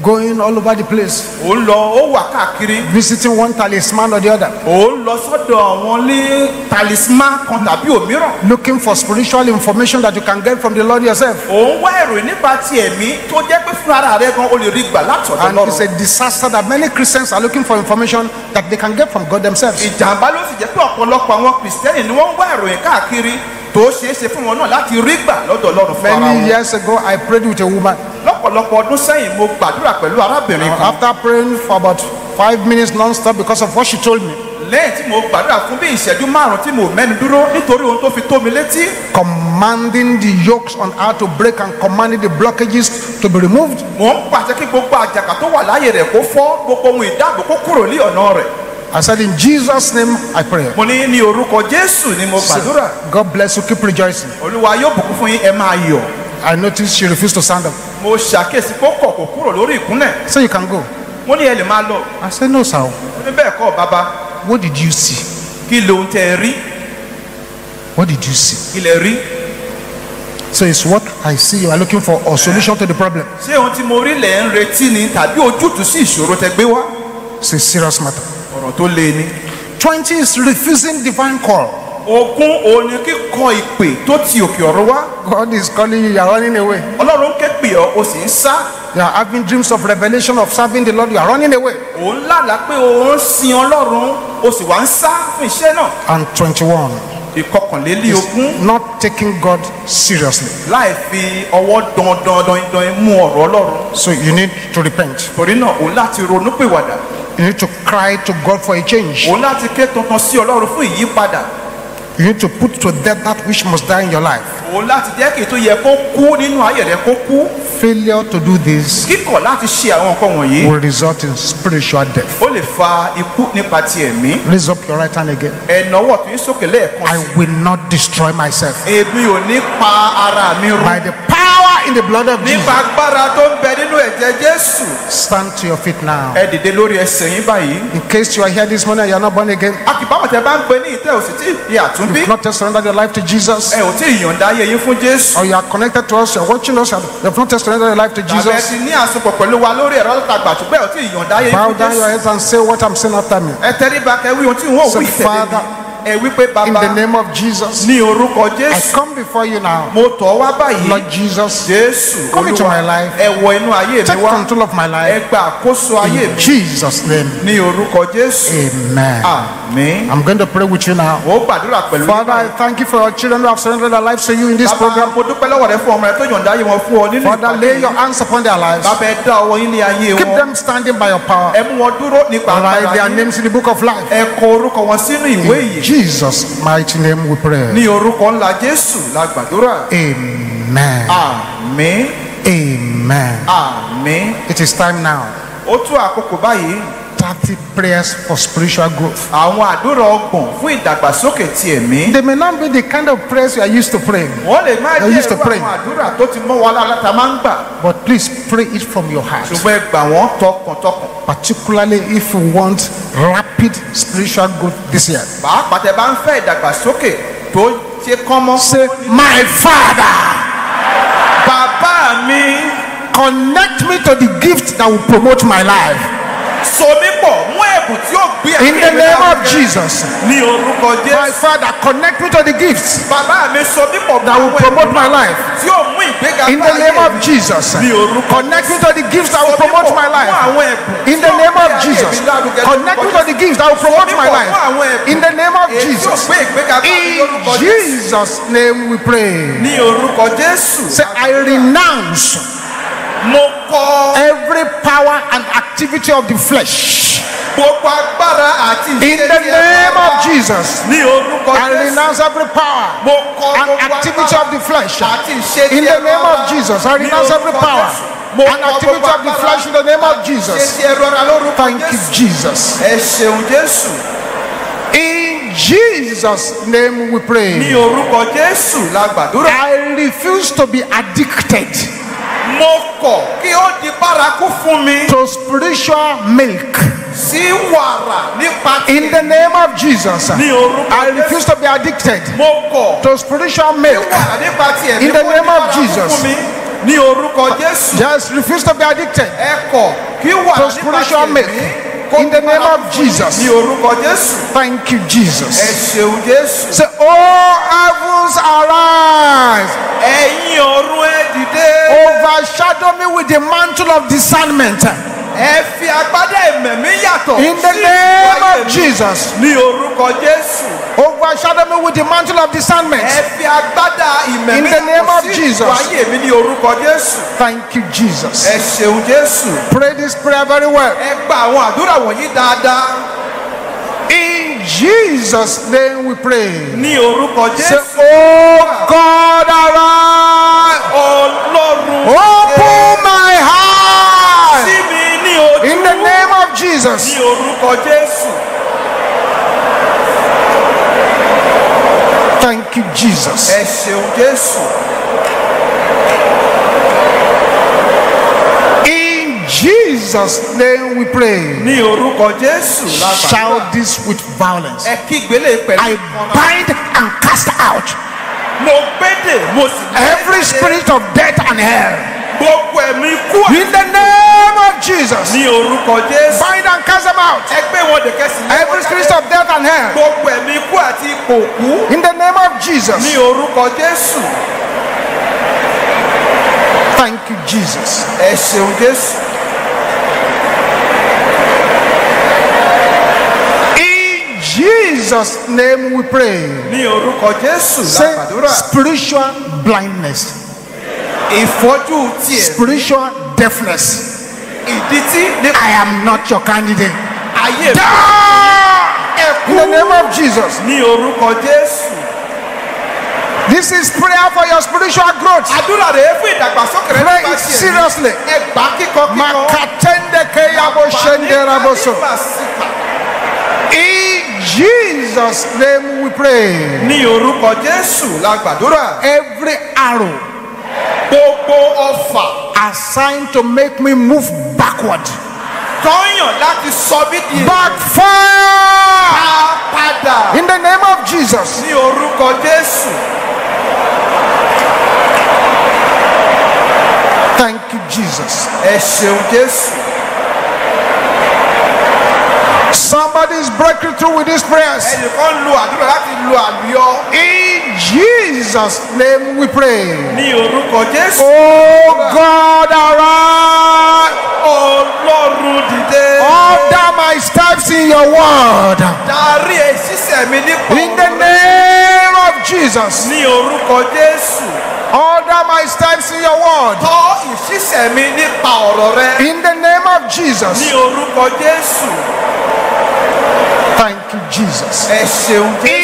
Going all over the place, òun lọ ó wà káàkiri. Visiting one talisman or the other, òun lọ sọ́dọ̀ àwọn ní talisman kan tàbí òmíràn. Looking for spiritual information that you can get from the Lord yourself. òun wá ìròyìn nípa ti ẹ̀mí tó jẹ́ pé fún ara rẹ gan o lè rí gbà látọ̀dọ̀ And it's a lọ́rùn disaster that many Christians are looking for information that they can get from God themselves. ìjàmbá ló sì jẹ́ pé ọ̀pọ̀lọpọ̀ àwọn kìrìsìtẹ́nì ni wọ́n ń wá ìròyìn káàkiri tó ṣeé ṣe fún wọn náà láti rí gbà lọ́dọ̀ ọlọ́run fún ara Many wọn years ago, I prayed with a woman. lọ́pọ̀lọpọ̀ ọdún sẹ́yìn mo gbàdúrà pẹ̀lú arábìnrin kan. After praying for about five minutes non-stop because of what she told me, lẹ́yìn tí mo gbàdúrà fún bí ìṣẹ́jú márùn tí mo mẹ́nu dúró nítorí ohun tó fi tó mi létí. Commanding the yokes on how to break and commanding the blockages to be removed, mò ń pàṣẹ kí gbogbo àjàkà tó wà láyé rẹ̀ kó fọ́ gbogbo ohun ìdáàbò kó kúrò ní ọ̀nà rẹ̀ I said, In Jesus' name, I pray. mo ní ní orúkọ jésù ni mo gbàdúrà God bless you. Keep rejoicing. olúwa yóò bùkún fún yín ẹ máa yọ̀ I noticed she refused to stand up. mo ṣàkíyèsí pé ó kọ̀ kó kúrò lórí ìkúnlẹ̀ So you can go. mo ní ẹ lè máa lọ I said, No, sir. mo ní bẹ́ẹ̀ kọ́ bàbá What did you see? kí lóhun tẹ ẹ rí What did you see? kí lẹ rí So it's what I see you are looking for or solution to the problem. ṣé ohun tí mo rí lẹ̀ ń retí ni tàbí ojútùú sí ìṣòro tẹ gbé wá It's a serious matter. Ọ̀rọ̀ tó le ni. 20 is refusing divine call. ogún òní kíkọ ìpè tó ti òkè ọ̀rọ̀ wá God is calling you, you are running away. ọlọ́run ké pè ọ́ o sì ń sá You are having dreams of revelation of serving the Lord, you are running away. òun lálàá pé òun sin ọlọ́run o sì wá ń sá fún iṣẹ́ náà And 21 ìkọkànlélí ogún not taking God seriously. láì fi ọwọ́ dandan dandan mú ọ̀rọ̀ ọlọ́run So you need to repent. torí náà òun láti ronú pìwàdà You need to cry to God for a change. òun láti ké tuntun sí ọlọ́run fún ìyípadà You need to put to death that which must die in your life. òun láti jẹ́ kí ètò yẹ kó kú nínú ayé rẹ kó kú Failure to do this kíkọ̀ láti ṣe àwọn nǹkan wọ̀nyí will result in spiritual death. ó lè fa ikú nípa ti ẹ̀mí Raise up your right hand again. ẹ̀nàwọ̀ tó ń sókè lẹ́ẹ̀kan I will not destroy myself. èmi ò ní pa ara mi run By the power in the blood of nípa Jesus. agbára tó ń bẹ nínú ẹ̀jẹ̀ jésù. Stand to your feet now. ẹ dìde lórí ẹsẹ̀ yín báyìí. In case you are here this morning and you are not born again, akìbámọ̀ tẹ bá ń gbé ní ìtẹ́ òsì tí ìyè àtúnbí. you've not yet surrendered your life to Jesus, ẹ ò tí ì yọ̀ǹda ayé yín fún jésù. Or you are connected to us, you are watching us, and you have not surrendered your life to àbẹ Jesus, ti ní àsopọ̀ pẹ̀lú wa lórí ẹ̀rọ látàgbà ṣùgbọ́n ẹ ò tí ì yọ̀ǹda ayé yín bow down your heads and say what I'm saying after me. ẹ tẹríba kẹ wí ohun tí wọn ò Say, wí tẹ̀lé Father, ẹ wí pé In the name of Jesus, ní orúkọ I come before you now. mo tọ̀ wá báyìí Lord Jesus, jésù Come into my life. ẹ wọ inú ayé mi take control of my ẹ life. gba àkóso ayé In Jesus' name, ní orúkọ jésù amen. I'm going to pray with you now. ó gbàdúrà pẹ̀lú Father, I thank you for your children who have surrendered their lives to you in this program. mo dúpẹ́ lọ́wọ́ rẹ fún ọmọ rẹ tó yọ̀ǹda ayé wọn fún ọ nínú Father, lay your hands upon their lives. bàbá ẹ dá ọwọ́ yín ní ayé Keep them standing by your power. ẹ mú wọn dúró nípa Write their names in the book of life. ẹ kọ orúkọ wọn sínú ìwé In yìí Jesus' mighty name we pray. ní orúkọ ńlá jésù la gbàdúrà Amen. àmín Amen. àmín It is time now. ó tó àkókò báyìí 30 prayers for spiritual growth. àwọn àdúrà ọgbọ̀n fún ìdàgbàsókè ti ẹ̀mí They may not be the kind of prayers you are used to praying, wọ́n lè má jẹ́ used to irú àwọn àdúrà tó ti mọ́ wa lára máa ń gbà but please pray it from your heart. ṣùgbọ́n ẹ gbà wọ́n tọkàntọkàn Particularly if you want rapid spiritual growth this year. pàápàá tẹ bá ń fẹ́ ìdàgbàsókè tó ṣe kánmọ́ Say, My Father, bàbá mi connect me to the gift that will promote my life. So mí pọ̀ mú ẹ̀bùn tí ó gbé In the name of. Jesus. My Father, connect me to the gifts bàbá mi so mí pọ̀ that will promote my life. tí ó mú ìgbéga In the name of. Jesus. Connect me to the gifts that will promote my life. In the name of Jesus. Connect me to the gifts that will promote my life. mú àwọn ẹ̀bùn In the name of èyí tí ó Jesus. gbé ìgbéga bá mi In Jesus' name we pray. ní orúkọ jésù Say, I renounce every power and activity of the flesh. gbogbo agbára àti In the name of Jesus. I renounce every power and activity of the flesh. In the name of. Jesus, I renounce every power and activity of the flesh in the name of Jesus. ìṣe tí ẹrù ara lórúkọ Thank you. Jesus. ẹ ṣeun jésù In Jesus' name we pray. orúkọ jésù la gbàdúrà. I refuse to be addicted mo kọ̀ kí ó di bárakú fún mi to spiritual milk. sí wàrà nípa ti In the name of Jesus, ní orúkọ I refuse to be addicted mo kọ̀ to spiritual milk. wàrà nípa ti ẹ̀mí In the name of Jesus. fún ní orúkọ jésù. Just refuse to be addicted ẹ kọ̀ kí wàrà to nípa ti spiritual milk. In the name of Jesus. ní orúkọ jésù. Thank you, Jesus. Say, Oh, heavens arise, ẹ̀yin ọ̀run ẹ dìde. overshadow me with the mantle of discernment. ẹ fi agbádá ẹ̀mẹ̀mí yàtọ̀. In the name of mi. Jesus, ní orúkọ jésù. overshadow me with the mantle of discernment. ẹ fi agbádá ìmẹ̀mí In the name of Jesus. ìwáyé mi ní orúkọ jésù. Thank you, Jesus. ẹ ṣeun jésù. Pray this prayer very well. ẹ gba àwọn àdúrà wọ̀nyí dáadáa. In Jesus' name we pray. ní orúkọ Say, jésù. Oh God, arise. ọlọ́run Open my heart. sí mi ní ojú. In the name of ní Jesus. orúkọ jésù. Thank you, Jesus. ẹ ṣeun jésù. In Jesus' name we pray. ní orúkọ jésù la. Shout this with violence. ẹ kígbélé pẹ̀lú I bind and cast out mo gbédè mo sì every spirit of death and hell. Gbogbo ẹ̀mí kú In the name of Jesus. ní orúkọ jésù. Bind and cast them out. ẹgbẹ́ wọn dẹ̀kẹ́ sí Every spirit of death and hell. gbogbo ẹ̀mí kú àti ipò kú In the name of ní Jesus. orúkọ jésù. Thank you, Jesus. ẹ ṣeun jésù. In Jesus' name we pray. ní orúkọ jésù la Say spiritual blindness, ìfọ́jú tiẹ̀ spiritual deafness. ìdí tí I am not your candidate. ayé mi Die! In the name of Jesus. ní orúkọ jésù. This is prayer for your spiritual growth. àdúrà rẹ̀ fún ìdàgbàsókè rẹ̀ Pray nípa tiẹ̀ seriously. ẹ gbà kíkọ kíkọ. Keyabo shenderaboso. In Jesus' name we pray. ní orúkọ jésù la gbàdúrà. Every arrow gbogbo ọfà assigned to make me move backward, tọ́yàn láti sọ bí di backfire pa padà in the name of Jesus. ní orúkọ jésù. Thank you, Jesus. ẹ ṣeun jésù. Somebody is breaking through with these prayers. ẹnìkan lo àdúrà láti àlùyọ In Jesus' name we pray. ní orúkọ jésù. Oh God, arise. ọlọ́run dìde. Order my steps in your word. darí ìṣiṣẹ́ mi nípa In the name of Jesus. ní orúkọ jésù. Order my steps in your word. tọ́ ìṣiṣẹ́ mi nípa ọ̀rọ̀ rẹ. In the name of ní Jesus. orúkọ jésù. Thank you, Jesus. ẹ ṣeun jésù.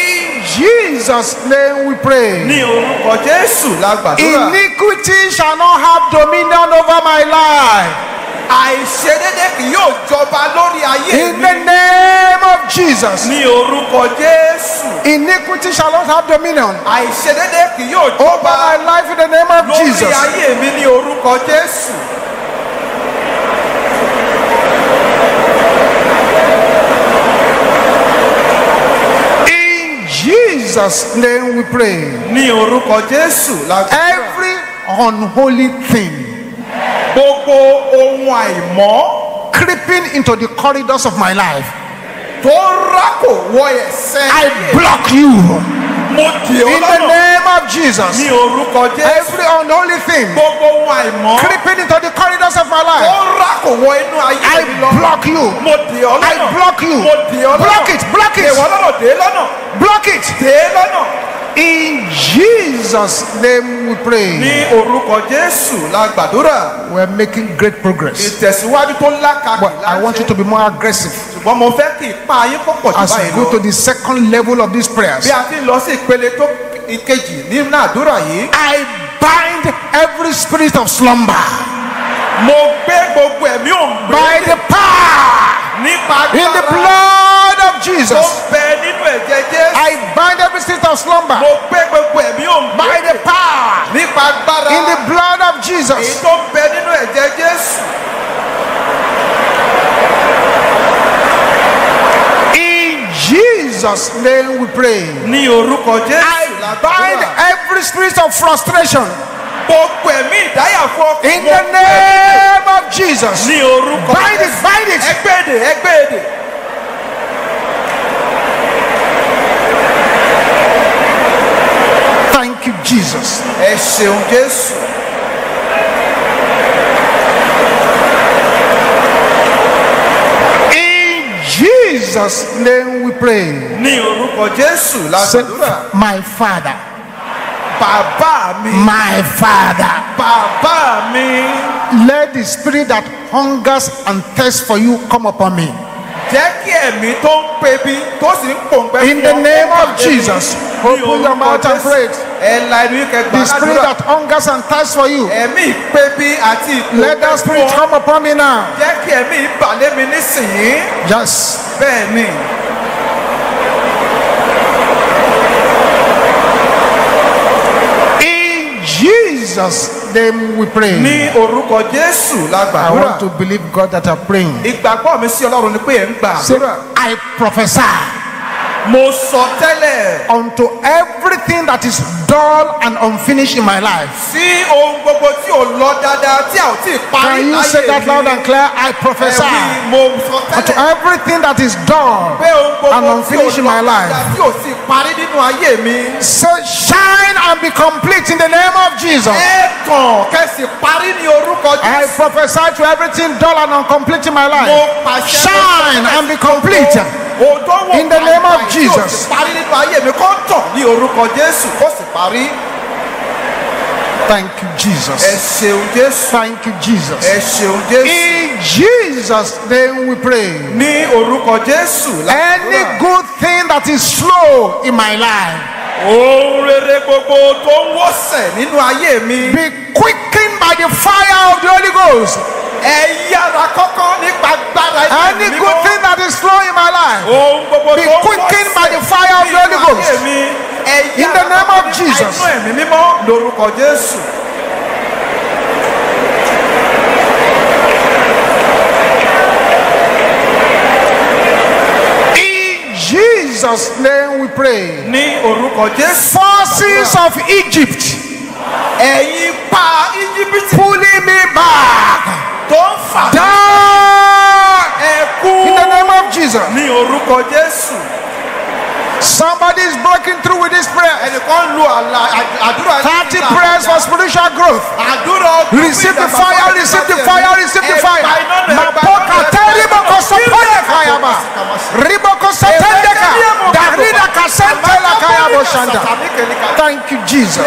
Jesus' name we pray. ní orúkọ jésù la gbàdúrà. Iniquity shall not have dominion over my life. àìṣedédé kì yóò jọba lórí ayé In the name of Jesus. ní orúkọ jésù. Iniquity shall not have dominion àìṣedédé kì yóò over my life in the name of lórí Jesus. ayé mi ní orúkọ jésù. In Jesus' name we pray. ní orúkọ jésù la gbàdúrà. Every unholy thing gbogbo ohun àìmọ́ creeping into the corridors of my life, tó rákò wọ ẹ̀sẹ̀ I block you mo in the name of Jesus. ní orúkọ jésù. Every unholy thing gbogbo ohun àìmọ́ creeping into the corridors of my life, rákò wọ inú ayé I block you. mo dì ọ́ lọ́nà. I block you. Block it, block it. dè wọ́n lọ́nà dè é lọ́nà Block it. In Jesus' name we ní pray. orúkọ jésù la gbàdúrà. We're making great progress. ìtẹ̀síwájú tó lákàkì But I want you to be more aggressive ṣùgbọ́n mo fẹ́ kí ipa yín kó pọ̀ jù as we báyìí go to lọ. the second level of these prayers. bí a ti lọ sí ìpele tó ìkejì nínú àdúrà yìí. I bind every spirit of slumber by the power in the blood of Jesus. bẹ nínú of slumber mo gbé gbogbo ẹ̀mí òun by the power in the blood of Jesus. tó ń nínú ẹ̀jẹ̀ jésù. In Jesus' name we pray. ní orúkọ jésù I bind every spirit of frustration. gbogbo ẹ̀mí ìdáyàfọ́ in the name of Jesus. Bind it, bind it. Thank you, Jesus. ẹ ṣeun jésù In Jesus' name we pray. ní orúkọ jésù Say, My Father, mi my Father, mi let the spirit that hungers and thirsts for you come upon me. jẹ́ kí ẹ̀mí tó ń pebi tó sì ń pòǹgbẹ́ In the name of Jesus, open your mouth and pray. it. ẹ la inú yín The spirit that hungers and thirsts for you, ẹ̀mí ìpebi àti let that spirit come upon me now. jẹ́ kí ẹ̀mí ìbàlẹ̀ mi nísìnyí Yes. Jesus' name we pray. ní orúkọ jésù I lágbàdúrà want to believe God that I'm praying. ìgbàgbọ́ mi sí ọlọ́run ni pé ẹ̀ ń gbà Say, I prophesy mo sọ tẹ́lẹ̀ unto everything that is dull and unfinished in my life. sí ohun gbogbo tí ò lọ dáadáa tí a ò tí ì parí Can you say that loud and clear? I prophesy ẹ̀wí mo sọ unto everything that is dull and gbogbo tí ò unfinished in my life. dáadáa tí ò tí parí nínú ayé mi Say, shine and be complete in the name of Jesus. ẹ tàn kẹsì parí ní orúkọ I prophesy to everything dull and incomplete in my mo life. Shine and be complete. in the name of Jesus. Thank you, Jesus. Thank you, Jesus. In Jesus' name we pray. Any good thing that is slow in my life. Ohun rere gbogbo tó ń wọ́sẹ̀ nínú ayé mi. Be quickened by the fire of the Holy Ghost ẹ yára kọ́kọ́ nípa agbára Any ẹ̀mí good thing that is slow in my life ohun gbogbo be tó ń quickened by the fire of the Holy Ghost. In the name of Jesus. inú ẹ̀mí mímọ́ lórúkọ jésù. In Jesus' name we pray. ní orúkọ jésù. Forces of Egypt ẹ̀yin pa íjíbítì pulling me back fà in the name of Jesus. ní orúkọ jésù. Somebody is breaking through with this prayer. ẹnìkan lu àlà àd- àdúrà yìí 30 prayers for spiritual growth. Receive the fire, receive the fire, receive the fire. pa iná náà, ẹ pa iná Mapoka náà, ẹ pa teribo iná náà. kosopone kayaba. Riboko satendeka. Darida kasentela kayabo shanda. Thank you, Jesus.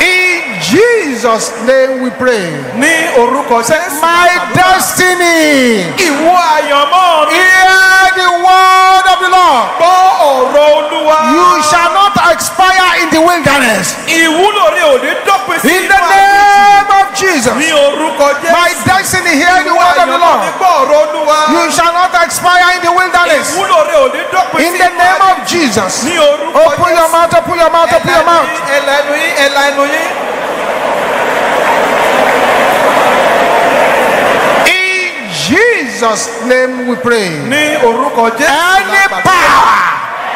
In Jesus' name we pray. ní orúkọ jésù. My destiny. ìwọ àyànmọ́ mi. Hear the word of the Lord. gbọ́ ọ̀rọ̀ olúwa. You shall not expire in the wilderness. ìwúlò rẹ ò ní dọ́pin sí In the name of. Jesus. ní orúkọ jésù. My destiny, hear the word of the àyànmọ́ mi Lord. gbọ́ ọ̀rọ̀ olúwa. You shall not expire in the wilderness. ìwúlò rẹ ò ní dọ́pin In the name of Jesus. ní orúkọ oh, Open oh, your mouth, oh, open your mouth, open your mouth. ẹ̀la ẹnu yín ẹ̀la yín. In Jesus' name we pray. ní orúkọ jésù. Any power,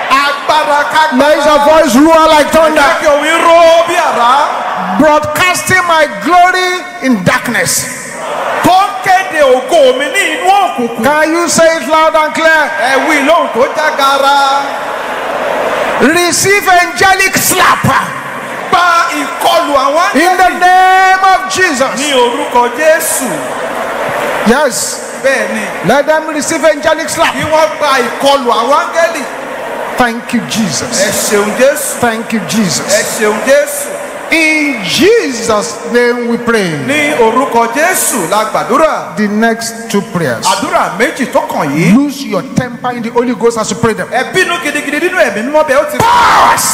agbára kágbára. let your voice roar like jẹ́ thunder, kí òun ró bí àrá. broadcasting my glory in darkness. tó ń kéde ògo mi ní inú òkùnkùn. Can you say it loud and clear? ẹ wí lóhùn tó jágara. Receive angelic slap gba ìkọlù àwọn in the name of Jesus. ní orúkọ jésù. Yes, bẹ́ẹ̀ ni let them receive angelic slap. kí wọ́n gba ìkọlù àwọn áńgẹ́lì. Thank you, ẹ Jesus. ṣeun jésù. Thank you, ẹ Jesus. ṣeun jésù. In Jesus' name we pray. ní orúkọ jésù la gbàdúrà. The next two prayers. àdúrà méjì tó kàn yìí. Lose your temper in the Holy Ghost as you pray them. ẹ bínú gidigidi nínú ẹ̀mí mímọ́ bẹ́ẹ̀ ó ti. Powers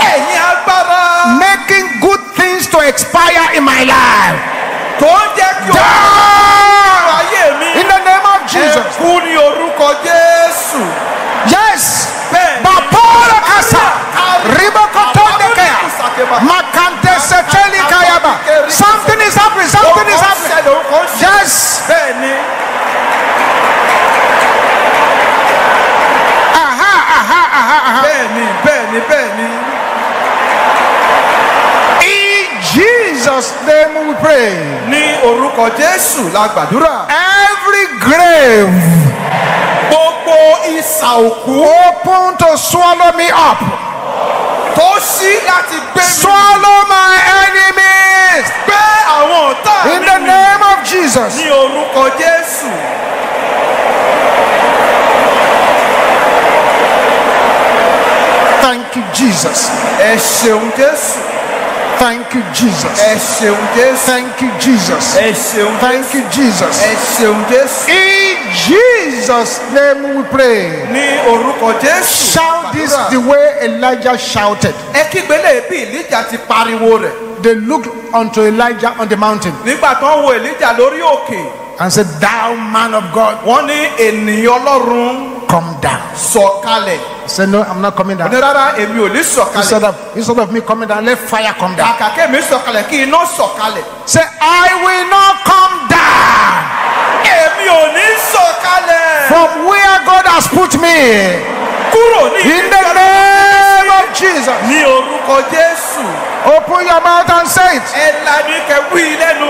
ẹ̀yin agbára making good things to expire in my life. tó ń jẹ́ kí o Die Jesus. Ẹ̀kú ni. Yes. Bapora kasa. Ribokotondeke. Makante seteli kayaba. Something is happening. Something is happening. Yes. Jesus' name we pray. ní orúkọ jésù la gbàdúrà. Every grave gbogbo ìsà òkú open to swallow me up, tó ṣí láti gbé mi swallow my enemies. gbé àwọn ọ̀tá In the name of Jesus. ní orúkọ jésù. Thank you, Jesus. ẹ ṣeun jésù. Thank you, Jesus. jésù. Um Thank you, Jesus. ẹ um Thank you, Jesus. ṣeun. Um In Jesus' name we pray. Shout this the way Elijah shouted. ẹ kígbe lè bí ìlíjà ti pariwo rẹ̀. They looked unto Elijah on the mountain nígbà tó ń wo ìlíjà lórí òkè and said, Thou man of God, wọ́n ní ènìyàn ọlọ́run come down. sọ̀kalẹ̀. He said, No, I'm not coming ní down. rárá èmi ò ní Instead of, instead of me coming down, let fire come down. kàkà kémi sọ̀kalẹ̀ kí iná sọ̀kalẹ̀. Say, I will not come down èmi ò ní sọ̀kalẹ̀. from where God has put me. kúrò ní In the name of Jesus. ní orúkọ jésù. Open your mouth and say it. ẹ lanu kẹ wí lẹ́nu.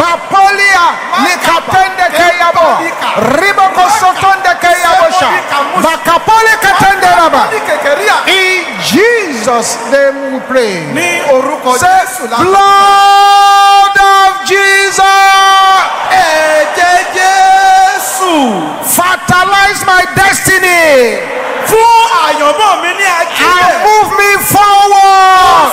Bapolia nikatende keyabo. Riboko sotonde keyabosha. Bakapole katende raba. ní kékeré à. In Jesus' name we pray. ní orúkọ Say, jésù la. blood of Jesus. ẹ̀jẹ̀ jésù. Fertilize my destiny fún àyànmọ́ mi ní and move me forward.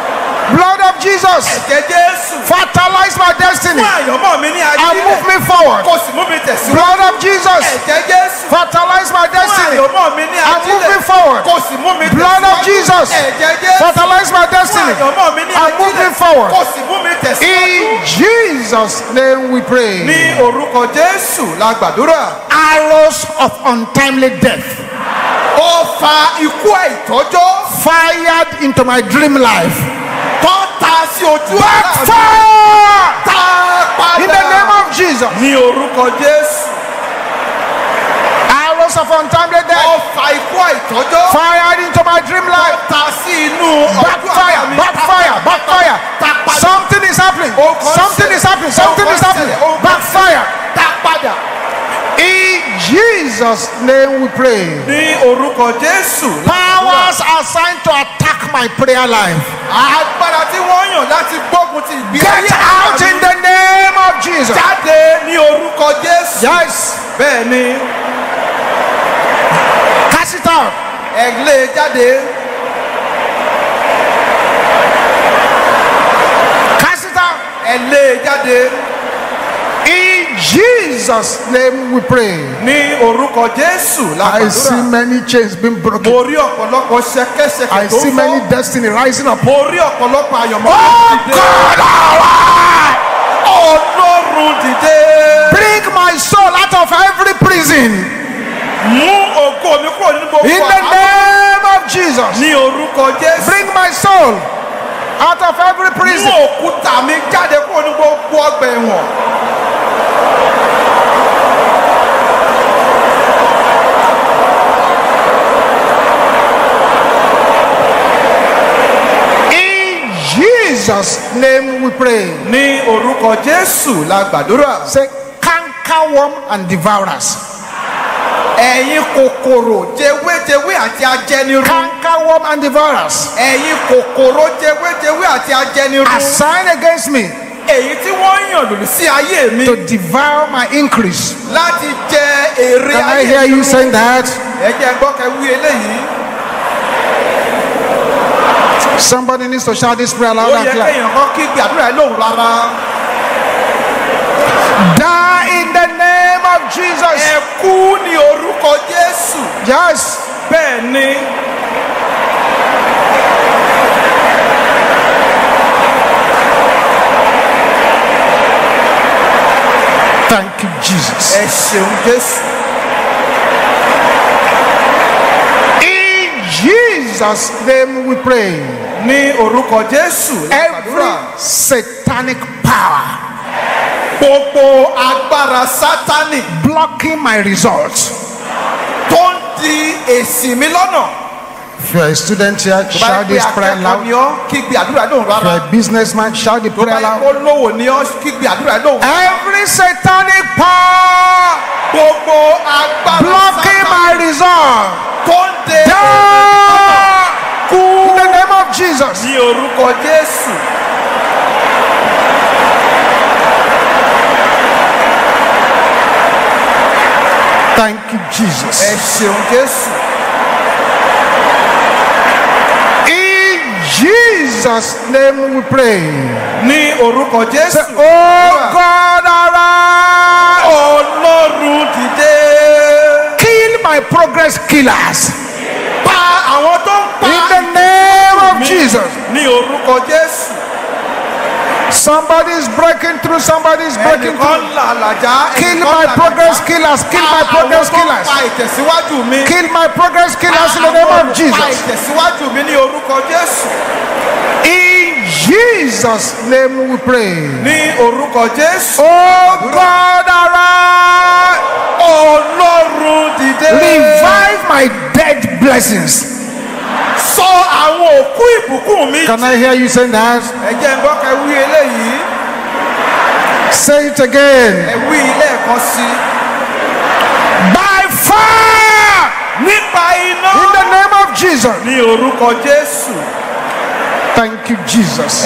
Ní orúkọ jésù. Blood of Jesus. Fertilize my destiny fún àyànmọ́ mi ní and move me forward. kò sì mú mi tẹ̀síwájú. Blood of Jesus. Fertilize my destiny àyànmọ́ mi ní and move me forward. kò sì mú mi tẹ̀síwájú. Blood of Jesus. Fertilize my destiny àyànmọ́ mi ní and move me forward. kò sì mú mi tẹ̀síwájú. In Jesus' name we ní pray. orúkọ jésù la gbàdúrà. Arrows of untimely death ó fa ikú àìtọ́jọ́ fired into my dream life. Tó ta sí ojú ara mi. Backfire ta padà. in the name of Jesus. ní orúkọ jésù. Arrows of untimely death fa ikú àìtọ́jọ́. fired into my dream life. ta sí inú ojú ara Backfire, mi. backfire, backfire. ta padà. Something is happening. Something is happening. Something is happening. Backfire. ta padà. In Jesus' name we pray. ní orúkọ jésù. Powers assigned to attack my prayer life. Agbára tí wọ́n yàn láti gbógun ti ìgbé Get out in the name of Jesus. jáde ní orúkọ jésù. Yes. bẹ́ẹ̀ ni Cast it out. ẹ lé e jáde. Cast it out. ẹ lé e jáde. Jesus' name we pray. ní orúkọ jésù la I see many chains being broken. mo rí ọ̀pọ̀lọpọ̀ ṣẹkẹ́ṣẹkẹ̀ I tó see ń many fọ́. destiny rising up. mo rí ọ̀pọ̀lọpọ̀ àyànmọ́ Oh dìde. God, arise. ọlọ́run dìde. bring my soul out of every prison. mú ògo mi kúrò nínú gbogbo In the name of Jesus. ní orúkọ jésù. Bring my soul out of every mú prison. òkúta mi jáde kúrò nínú gbogbo ọgbà ẹ̀wọ̀n. In Jesus' name we pray. ní orúkọ jésù la gbàdúrà. Say, cankerworm and devourers. ẹ̀yin kòkòrò jewéjewé àti ajẹnirun. Cankerworm and devourers. ẹ̀yin kòkòrò jewéjewé àti ajẹnirun. Assign against me èyí tí wọ́n yàn lòdì sí ayé mi to devour my increase. láti jẹ èrè Can I ayé hear you saying that? ẹ jẹ́ gbọ́ kẹ́ wí eléyìí. Somebody needs to shout this prayer loud and clear. Die in the name of Jesus. Yes. Thank Jesus. In Jesus' name we pray. Ní orúkọ Jésù. Every satanic power. Gbogbo agbára Sátánì. Blocking my results. Tó ń di èsì mi lọ́nà. If you're a student here, shout this prayer loud. ọ́ kígbe àdúrà lóhùn If you're a businessman, shout the prayer loud. kó lówó ni ọ́ kígbe àdúrà lóhùn Every satanic power blocking my result. tó ń de Die! kú In the name of Jesus. ní orúkọ jésù Thank you, Jesus. ṣeun jésù In Jesus' name we pray. ní orúkọ Say, Oh God, arise. ọlọ́run dìde Kill my progress killers. pa àwọn tó ń pa In the name of Jesus. ní orúkọ jésù Somebody is breaking through. Somebody's breaking through. Kill my progress killers. Kill my progress àwọn tó ń killers. pa ìtẹ̀síwájú mi Kill my progress killers in the name of Jesus. Ìtẹ̀síwájú mi ní orúkọ jésù In Jesus' name we pray. ní orúkọ jésù Oh God, arise. ọlọ́run dìde Revive my dead blessings. sọ àwọn òkú ìbùkún mi Can I hear you saying that? ẹ jẹ́ n gbọ́ kẹ́ wí eléyìí Say it again. ẹ wí lẹ́ẹ̀kan sí. By fire. nípa iná In the name of Jesus. ní orúkọ jésù Thank you, Jesus.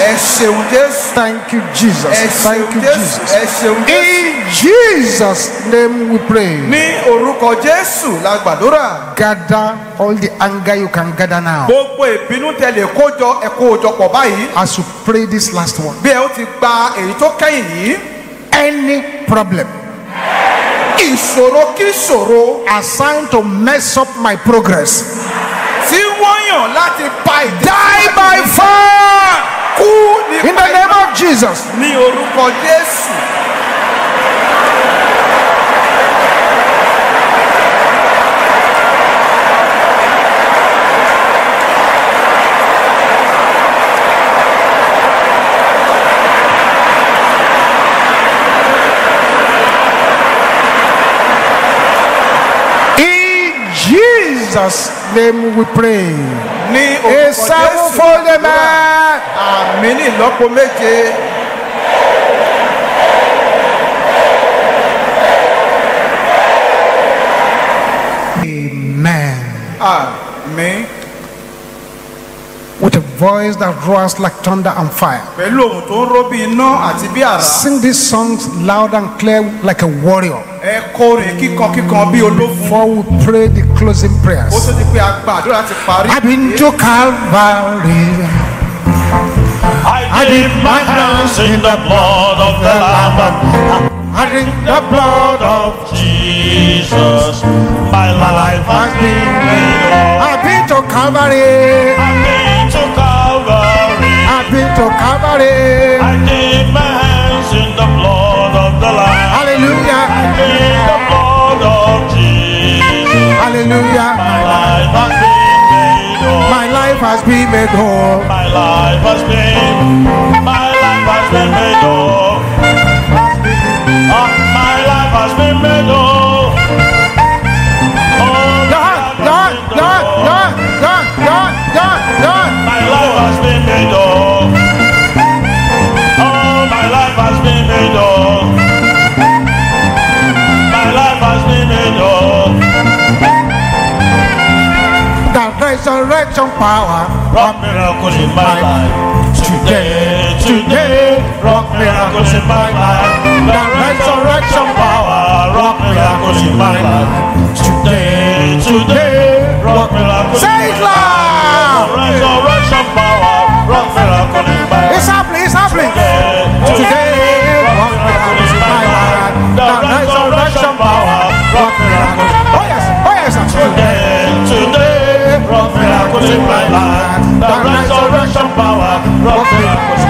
Thank you, Jesus. Thank you, Jesus. In Jesus' name we pray. ní orúkọ jésù la gbàdúrà Gather all the anger you can gather now gbogbo ìbínú tẹlẹ kójọ ẹ kó o jọ pọ̀ báyìí as you pray this last one. bí ẹ ó ti gba èyí tó kẹ́yìn yìí Any problem ìṣòro kí ìṣòro assigned to mess up my progress, láti pa die by fire! kú in the name of Jesus. ní orúkọ jésù In Jesus' name we pray. ní orúkọ jésù sevenfold amen. àmì ní ìlọ́po méje Amen. àmì With a voice that roars like thunder and fire. pẹ̀lú ohun tó ń ró bí iná àti bí àrá Sing these songs loud and clear like a warrior. Ẹ kórè kíkan kíkan bí olófin Before we pray the closing ó prayers. tó di pé a gba àdúrà ti parí. I've been to Calvary. I dip my hands in the blood of the Lamb. I drink The blood of Jesus. My life has been made whole. I've been to Calvary. I've been to Calvary. I've been to Calvary. I dip my hands in the blood of the Lamb. Hallelujah. In the blood of Jesus. Hallelujah. My life has been made whole. My life has been made whole. My life has been, my Rock miracles in my life. Today, today, rock miracles in my life. The resurrection power, rock miracles in my life. Today, today, rock miracles in Say it my life. loud. In my life. The resurrection power,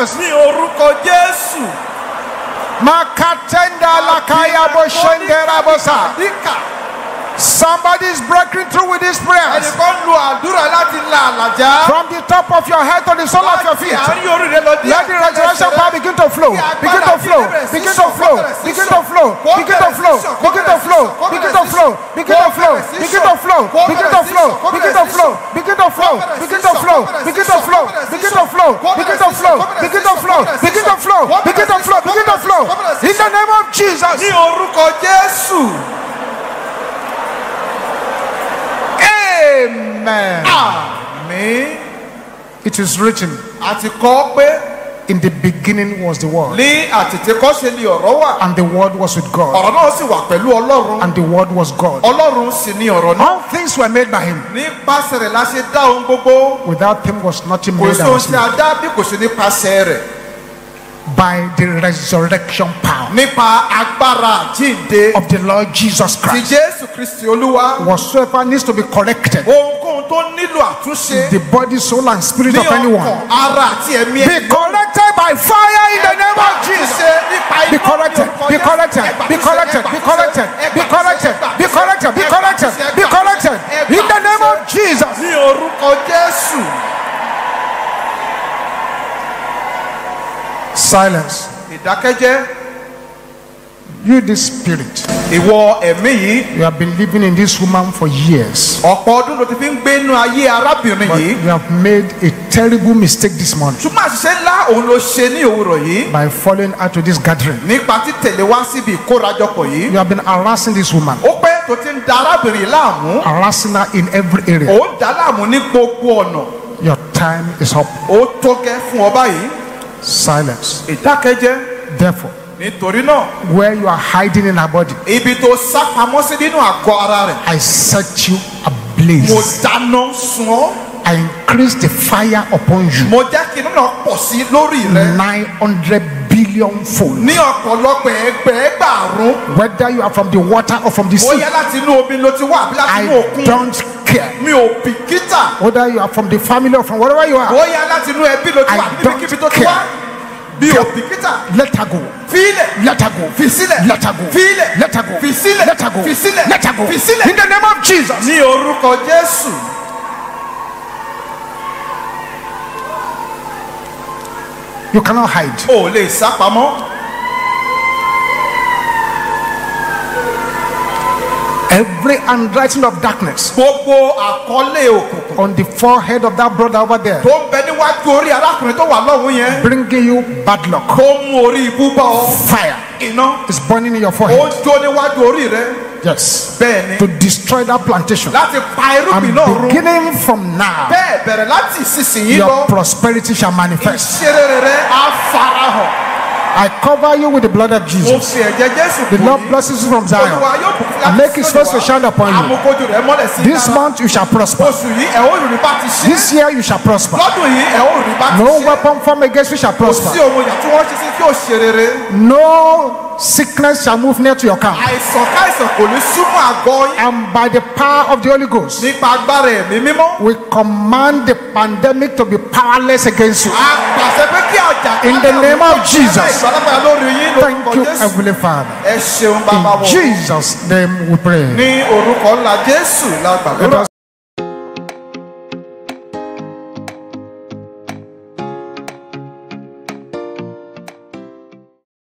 Jesus. ní orúkọ jésù. Makatenda lakaya boshendera bosa. díkà Somebody is breaking through with this prayer. ẹnìkan lu àdúrà láti la àlàjá. From the top of your head to the sole of your feet. àárín orí rẹ lọ dé Let the resurrection power begin to flow. Begin to flow. Begin to flow. Begin to flow. Begin to flow. Begin to flow. Begin to flow. Begin to flow. Begin to flow. Begin to flow. Begin to flow. Begin to flow. Begin to flow. Begin to flow. Begin to flow. Begin to flow. Begin to flow. Begin to flow. Begin to flow. Begin to flow. In the name of Jesus. Jésù. Amen. It is written, àti kọ́ pé in the beginning was the word, ní àtètèkọ́ṣe ni ọ̀rọ̀ wà. and the word was with God, ọ̀rọ̀ náà sì wà pẹ̀lú ọlọ́run. and the word was God. ọlọ́run sì ni ọ̀rọ̀ náà. All things were made by him. nípasẹ̀ rẹ̀ la ṣe dá ohun gbogbo. Without him was nothing kò made sí that ohun tí a dá bí kò sí nípasẹ̀ rẹ̀. By the resurrection power nípa agbára àjíǹde of the Lord Jesus Christ. Whatsoever needs to be corrected, tó nílò àtúnṣe. the body, soul, and spirit of anyone, ọkàn ara àti ẹ̀mí be corrected by fire in the name of Jesus. Be corrected, be corrected, be corrected, be corrected, be corrected, be corrected, be corrected, be corrected. In the name of Jesus. ní orúkọ jésù. Silence. ìdákẹ́jẹ́ You, this spirit, ìwọ ẹ̀mí yìí. You have been living in this woman for years, ọ̀pọ̀ ọdún ló ti fi ń gbé inú ayé arábìnrin but yìí. you have made a terrible mistake this morning. Ṣùgbọ́n àṣìṣe ńlá òun ló ṣe ní òwúrọ̀ yìí. By following her to this gathering. nípa títẹ̀lé wá síbi ìkórajọpọ̀ yìí. You have been harassing this woman, ó pẹ́ tó ti ń da arábìnrin láàmú. Harassing her in every area. ó ń dá láàmú ní gbogbo ọ̀nà. Your time is up. ó tó gẹ́ fún ọ báyìí Silence. ìdákẹ́jẹ́. Therefore, nítorí náà where you are hiding in her body, ibi tó sá pamọ́ sí nínú àgọ́ ara rẹ̀ I set you mo ablaze. dáná sun ọ́ I increase the fire upon you mo jẹ́ kí inú náà pọ̀ sí lórí rẹ̀ 900 billion fold. ní ọ̀pọ̀lọpọ̀ ẹgbẹ̀ẹ́gbàrún Whether you are from the water or from the sea, bóyá láti inú omi ló ti wá àbí láti inú I òkun don't care. mi ò bìkítà Whether you are from the family or from wherever you are, bóyá láti inú ẹbí ló ti I wá níbikíbi tó ti don't wá care. Mi ò bìkítà let her go. fílẹ̀ Let her go. fi sílẹ̀ Let her go. fílẹ̀ Let her go. fi sílẹ̀ Let her go. fi sílẹ̀ Let her go. fi sílẹ̀ In the name of Jesus. ní orúkọ jésù You cannot hide. ò lè sá pamọ́ Every handwriting of darkness gbogbo àkọlé òkùnkùn on the forehead of that brother over there, tó ń bẹ níwájú orí arákùnrin tó wà lọ́hùn yẹn bringing you bad luck. tó mú orí ibú bá ọ Fire iná is burning in your ó forehead. ń jó níwájú orí rẹ Yes. bẹ́ẹ̀ ni To destroy that plantation. láti pa irúgbìn And náà run beginning from now, bẹ́ẹ̀ bẹ̀rẹ̀ láti ìsinsìnyí your lọ prosperity shall manifest. ìṣeré rẹ á farahàn I cover you with the blood of Jesus. The Lord blesses you from Zion and make his face to shine upon you. This month you shall prosper. This year you shall prosper. No weapon formed against you shall prosper. No sickness shall move near to your camp. And by the power of the Holy Ghost, we command the pandemic to be powerless against you. In the name of Jesus. Thank you, Heavenly Father. In Jesus' name we pray.